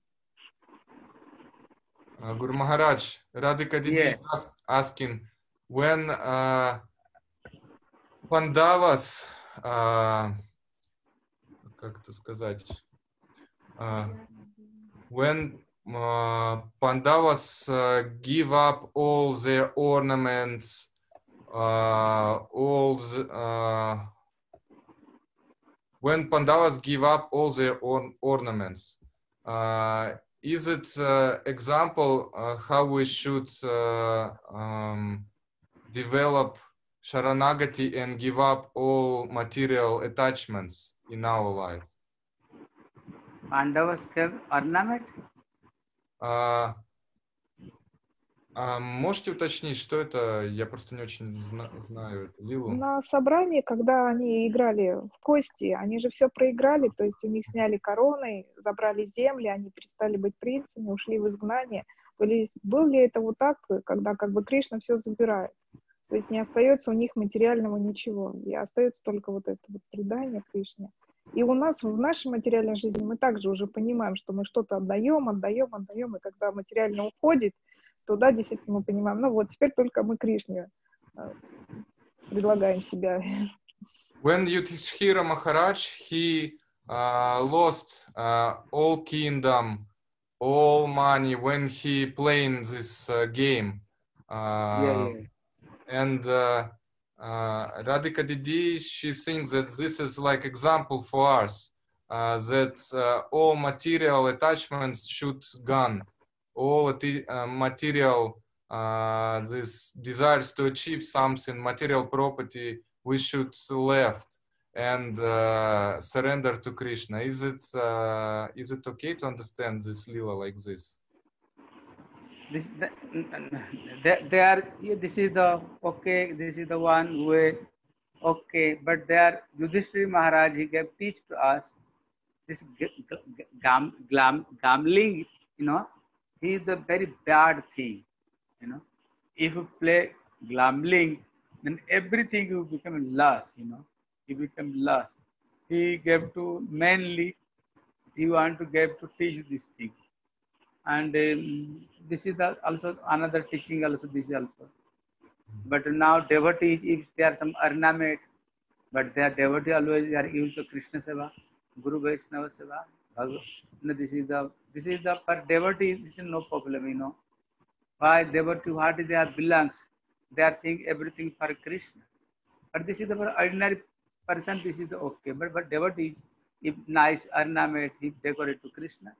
Uh, Guru Maharaj, Radhika Didi Yeah. is ask, asking when uh, Pandavas, uh, как это сказать, uh, when uh, Pandavas uh, give up all their ornaments, uh, all the, uh, when Pandavas give up all their orn- ornaments, uh, is it uh, example how we should um, develop Sharanagati and give up all material attachments in our life? Have ornament. А, а можете уточнить, что это? Я просто не очень зна- знаю эту лилу. На собрании, когда они играли в кости, они же все проиграли, то есть у них сняли короны, забрали земли, они перестали быть принцами, ушли в изгнание. Были, был ли это вот так, когда как бы Кришна все забирает? То есть не остается у них материального ничего, и остается только вот это вот предание Кришне. И у нас в нашей материальной жизни мы также уже понимаем, что мы что-то отдаем, отдаем, отдаем, и когда материально уходит, то да, действительно мы понимаем, ну вот теперь только мы Кришне э, предлагаем себя. When Yudhishthira Maharaj, he uh, lost uh, all kingdom, all money when he playing this uh, game. Uh, Yeah, yeah. and uh, uh, Radhika Didi, she thinks that this is like example for us uh, that uh, all material attachments should gone, all uh, material uh, this desires to achieve something, material property, we should left and uh, surrender to Krishna. Is it is it okay to understand this lila like this? This they, they are this is the okay. This is the one way. Okay, but they are Yudhishthira Maharaj. He gave teach to us this gam, gambling. You know, he is the very bad thing. You know, if you play gambling, then everything you become lost. You know, you become lost. He gave to mainly. He want to give to teach this thing and um, this is also another teaching also this also. But now devotees if they are some ornament but their devotee always they are used to krishna seva guru vaishnava seva this is the this is the for devotee this is no problem you know. Why devotee what they are belongs? They are think everything for krishna. But this is the for ordinary person this is the okay. But but devotees if nice ornament if decorate to krishna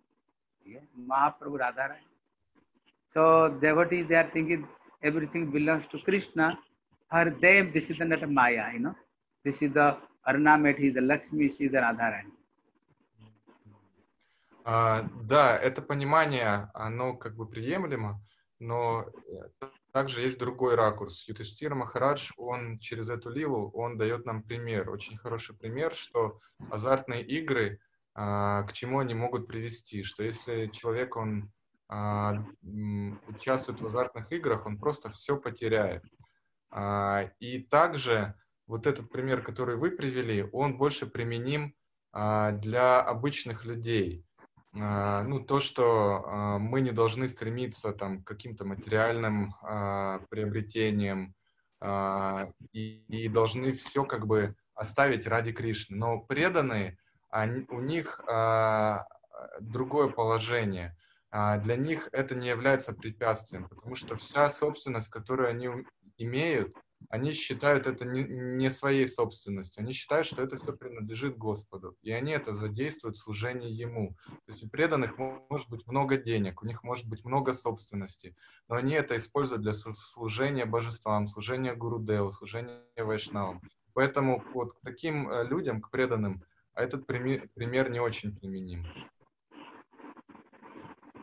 Mahaprabhu Radharani. So devotees, they are thinking everything belongs to Krishna. For them, this is not a Maya, you know. This is the ornament, he is the Lakshmi, she is the Radharani. А, да, это понимание, оно как бы приемлемо, но э, также есть другой ракурс. Ютиштир Махарадж, он через эту лилу, он дает нам пример, очень хороший пример, что азартные игры, а, к чему они могут привести, что если человек, он а, участвует в азартных играх, он просто все потеряет. А, И также вот этот пример, который вы привели, он больше применим а, для обычных людей. А, Ну, то, что а, мы не должны стремиться там, к каким-то материальным а, приобретениям а, и, и должны все как бы оставить ради Кришны. Но преданные, они- у них а, другое положение. А, Для них это не является препятствием, потому что вся собственность, которую они имеют, они считают это не, не своей собственностью. Они считают, что это все принадлежит Господу. И они это задействуют в служении Ему. То есть у преданных может быть много денег, у них может быть много собственности, но они это используют для служения божествам, служения Гурудеву, служения Вайшнавам. Поэтому вот к таким э, людям, к преданным, этот пример, не очень применим.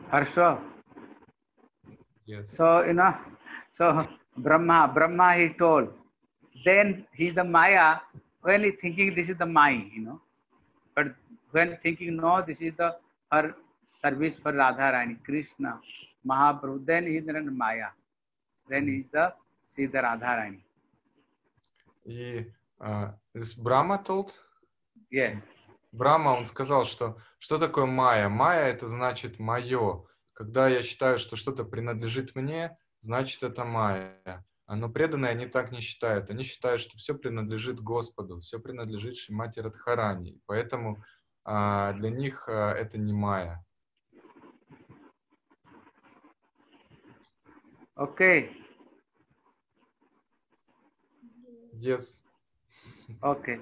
Хорошо. Yes. So, you know, so Brahma, Brahma he told, then he's the Maya, he thinking this is the Mai, you know. But when thinking, no, this is the her service for Radharani, Krishna, Mahaprabhu, then he's the Maya. Then he's the, see the Radharani. И uh, this Brahma told? Yeah. Брахма, он сказал, что что такое майя? Майя это значит мое. Когда я считаю, что что-то принадлежит мне, значит это майя. Но преданные они так не считают. Они считают, что все принадлежит Господу, все принадлежит Шимати Радхарани. Поэтому а, для них а, это не майя. Okay. Yes. Okay.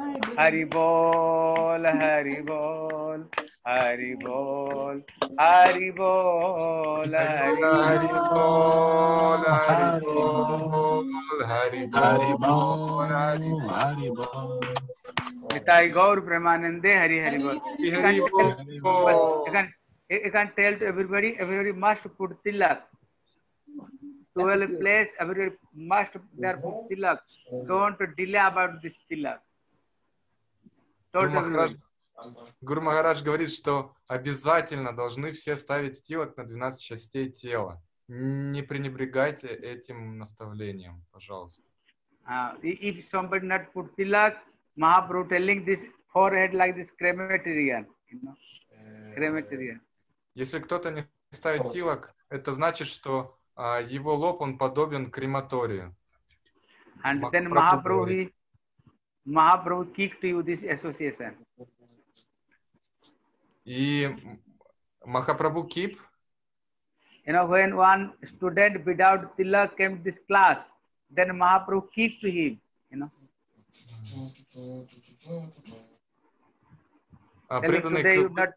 Hari bol, Hari bol, Hari bol, Hari bol, Hari bol, Hari bol, Hari bol, Hari bol, Hari bol. मिताई गौर प्रेमानंदे हरि हरि बोल हरि बोल you can you can tell to everybody everybody must put tilak to a place everybody must there put tilak don't delay about this tilak Гуру Told Махарадж, everybody. Гуру Махарадж говорит, что обязательно должны все ставить тилок на 12 частей тела. Не пренебрегайте этим наставлением, пожалуйста. Uh, i- if somebody not put tilak, Mahaprabhu telling this forehead like this crematorian, you know, crematorian. Если кто-то не ставит тилок, это значит, что а, его лоб, он подобен крематорию. And then Mahaprabhu, he, Mahaprabhu kicked you this association. И Махапрабху Кип, You know, when one student without tilak came to this class, then Mahaprabhu kicked him, you know. а, к- not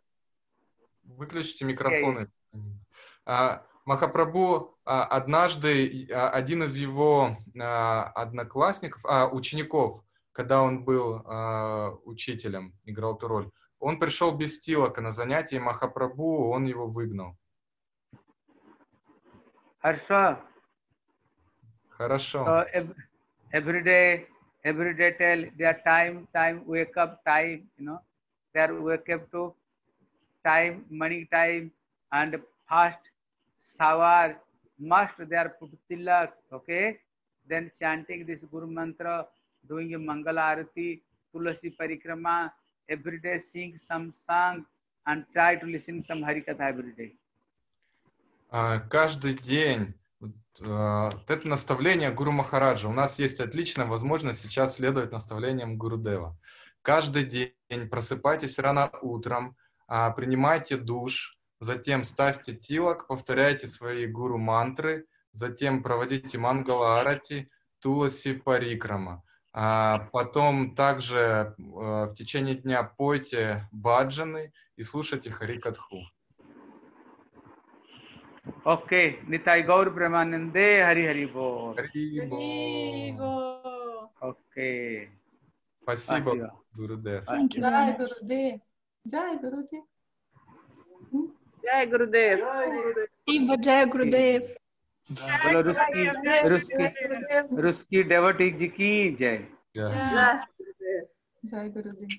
Выключите микрофоны. А, Махапрабху а, однажды а, один из его а, одноклассников, а, учеников, когда он был а, учителем, играл эту роль, он пришел без тилока на занятие Махапрабху, он его выгнал. Harsha. Хорошо. So ev- every day, every day tell their time, time, wake up time, you know, they are wake up to time, morning time, and fast shower, must they are put tilak, okay? Then chanting this Guru mantra, doing a Mangala Arati, Tulasi Parikrama, every day sing some song and try to listen some Harikatha every day. А, Каждый день а, это наставление Гуру Махараджа. У нас есть отличная возможность сейчас следовать наставлениям Гуру Дева. Каждый день просыпайтесь рано утром, а, принимайте душ, затем ставьте тилок, повторяйте свои гуру мантры, затем проводите мангала арати, туласи парикрама. А потом также э, в течение дня пойте баджаны и слушайте Харикатху. Окей, Нитай Гаур Брамананде, Хари Хари Бо. Хари Бо. Окей. Спасибо, Гурудев. Дай, Гурудев. Дай, Гурудев. Jai Gurudev. Jai Gurudev. Jai बोलो रुस्की रुस्की रुस्की डेवटी जी की जय। जय। साई गुरुदेव।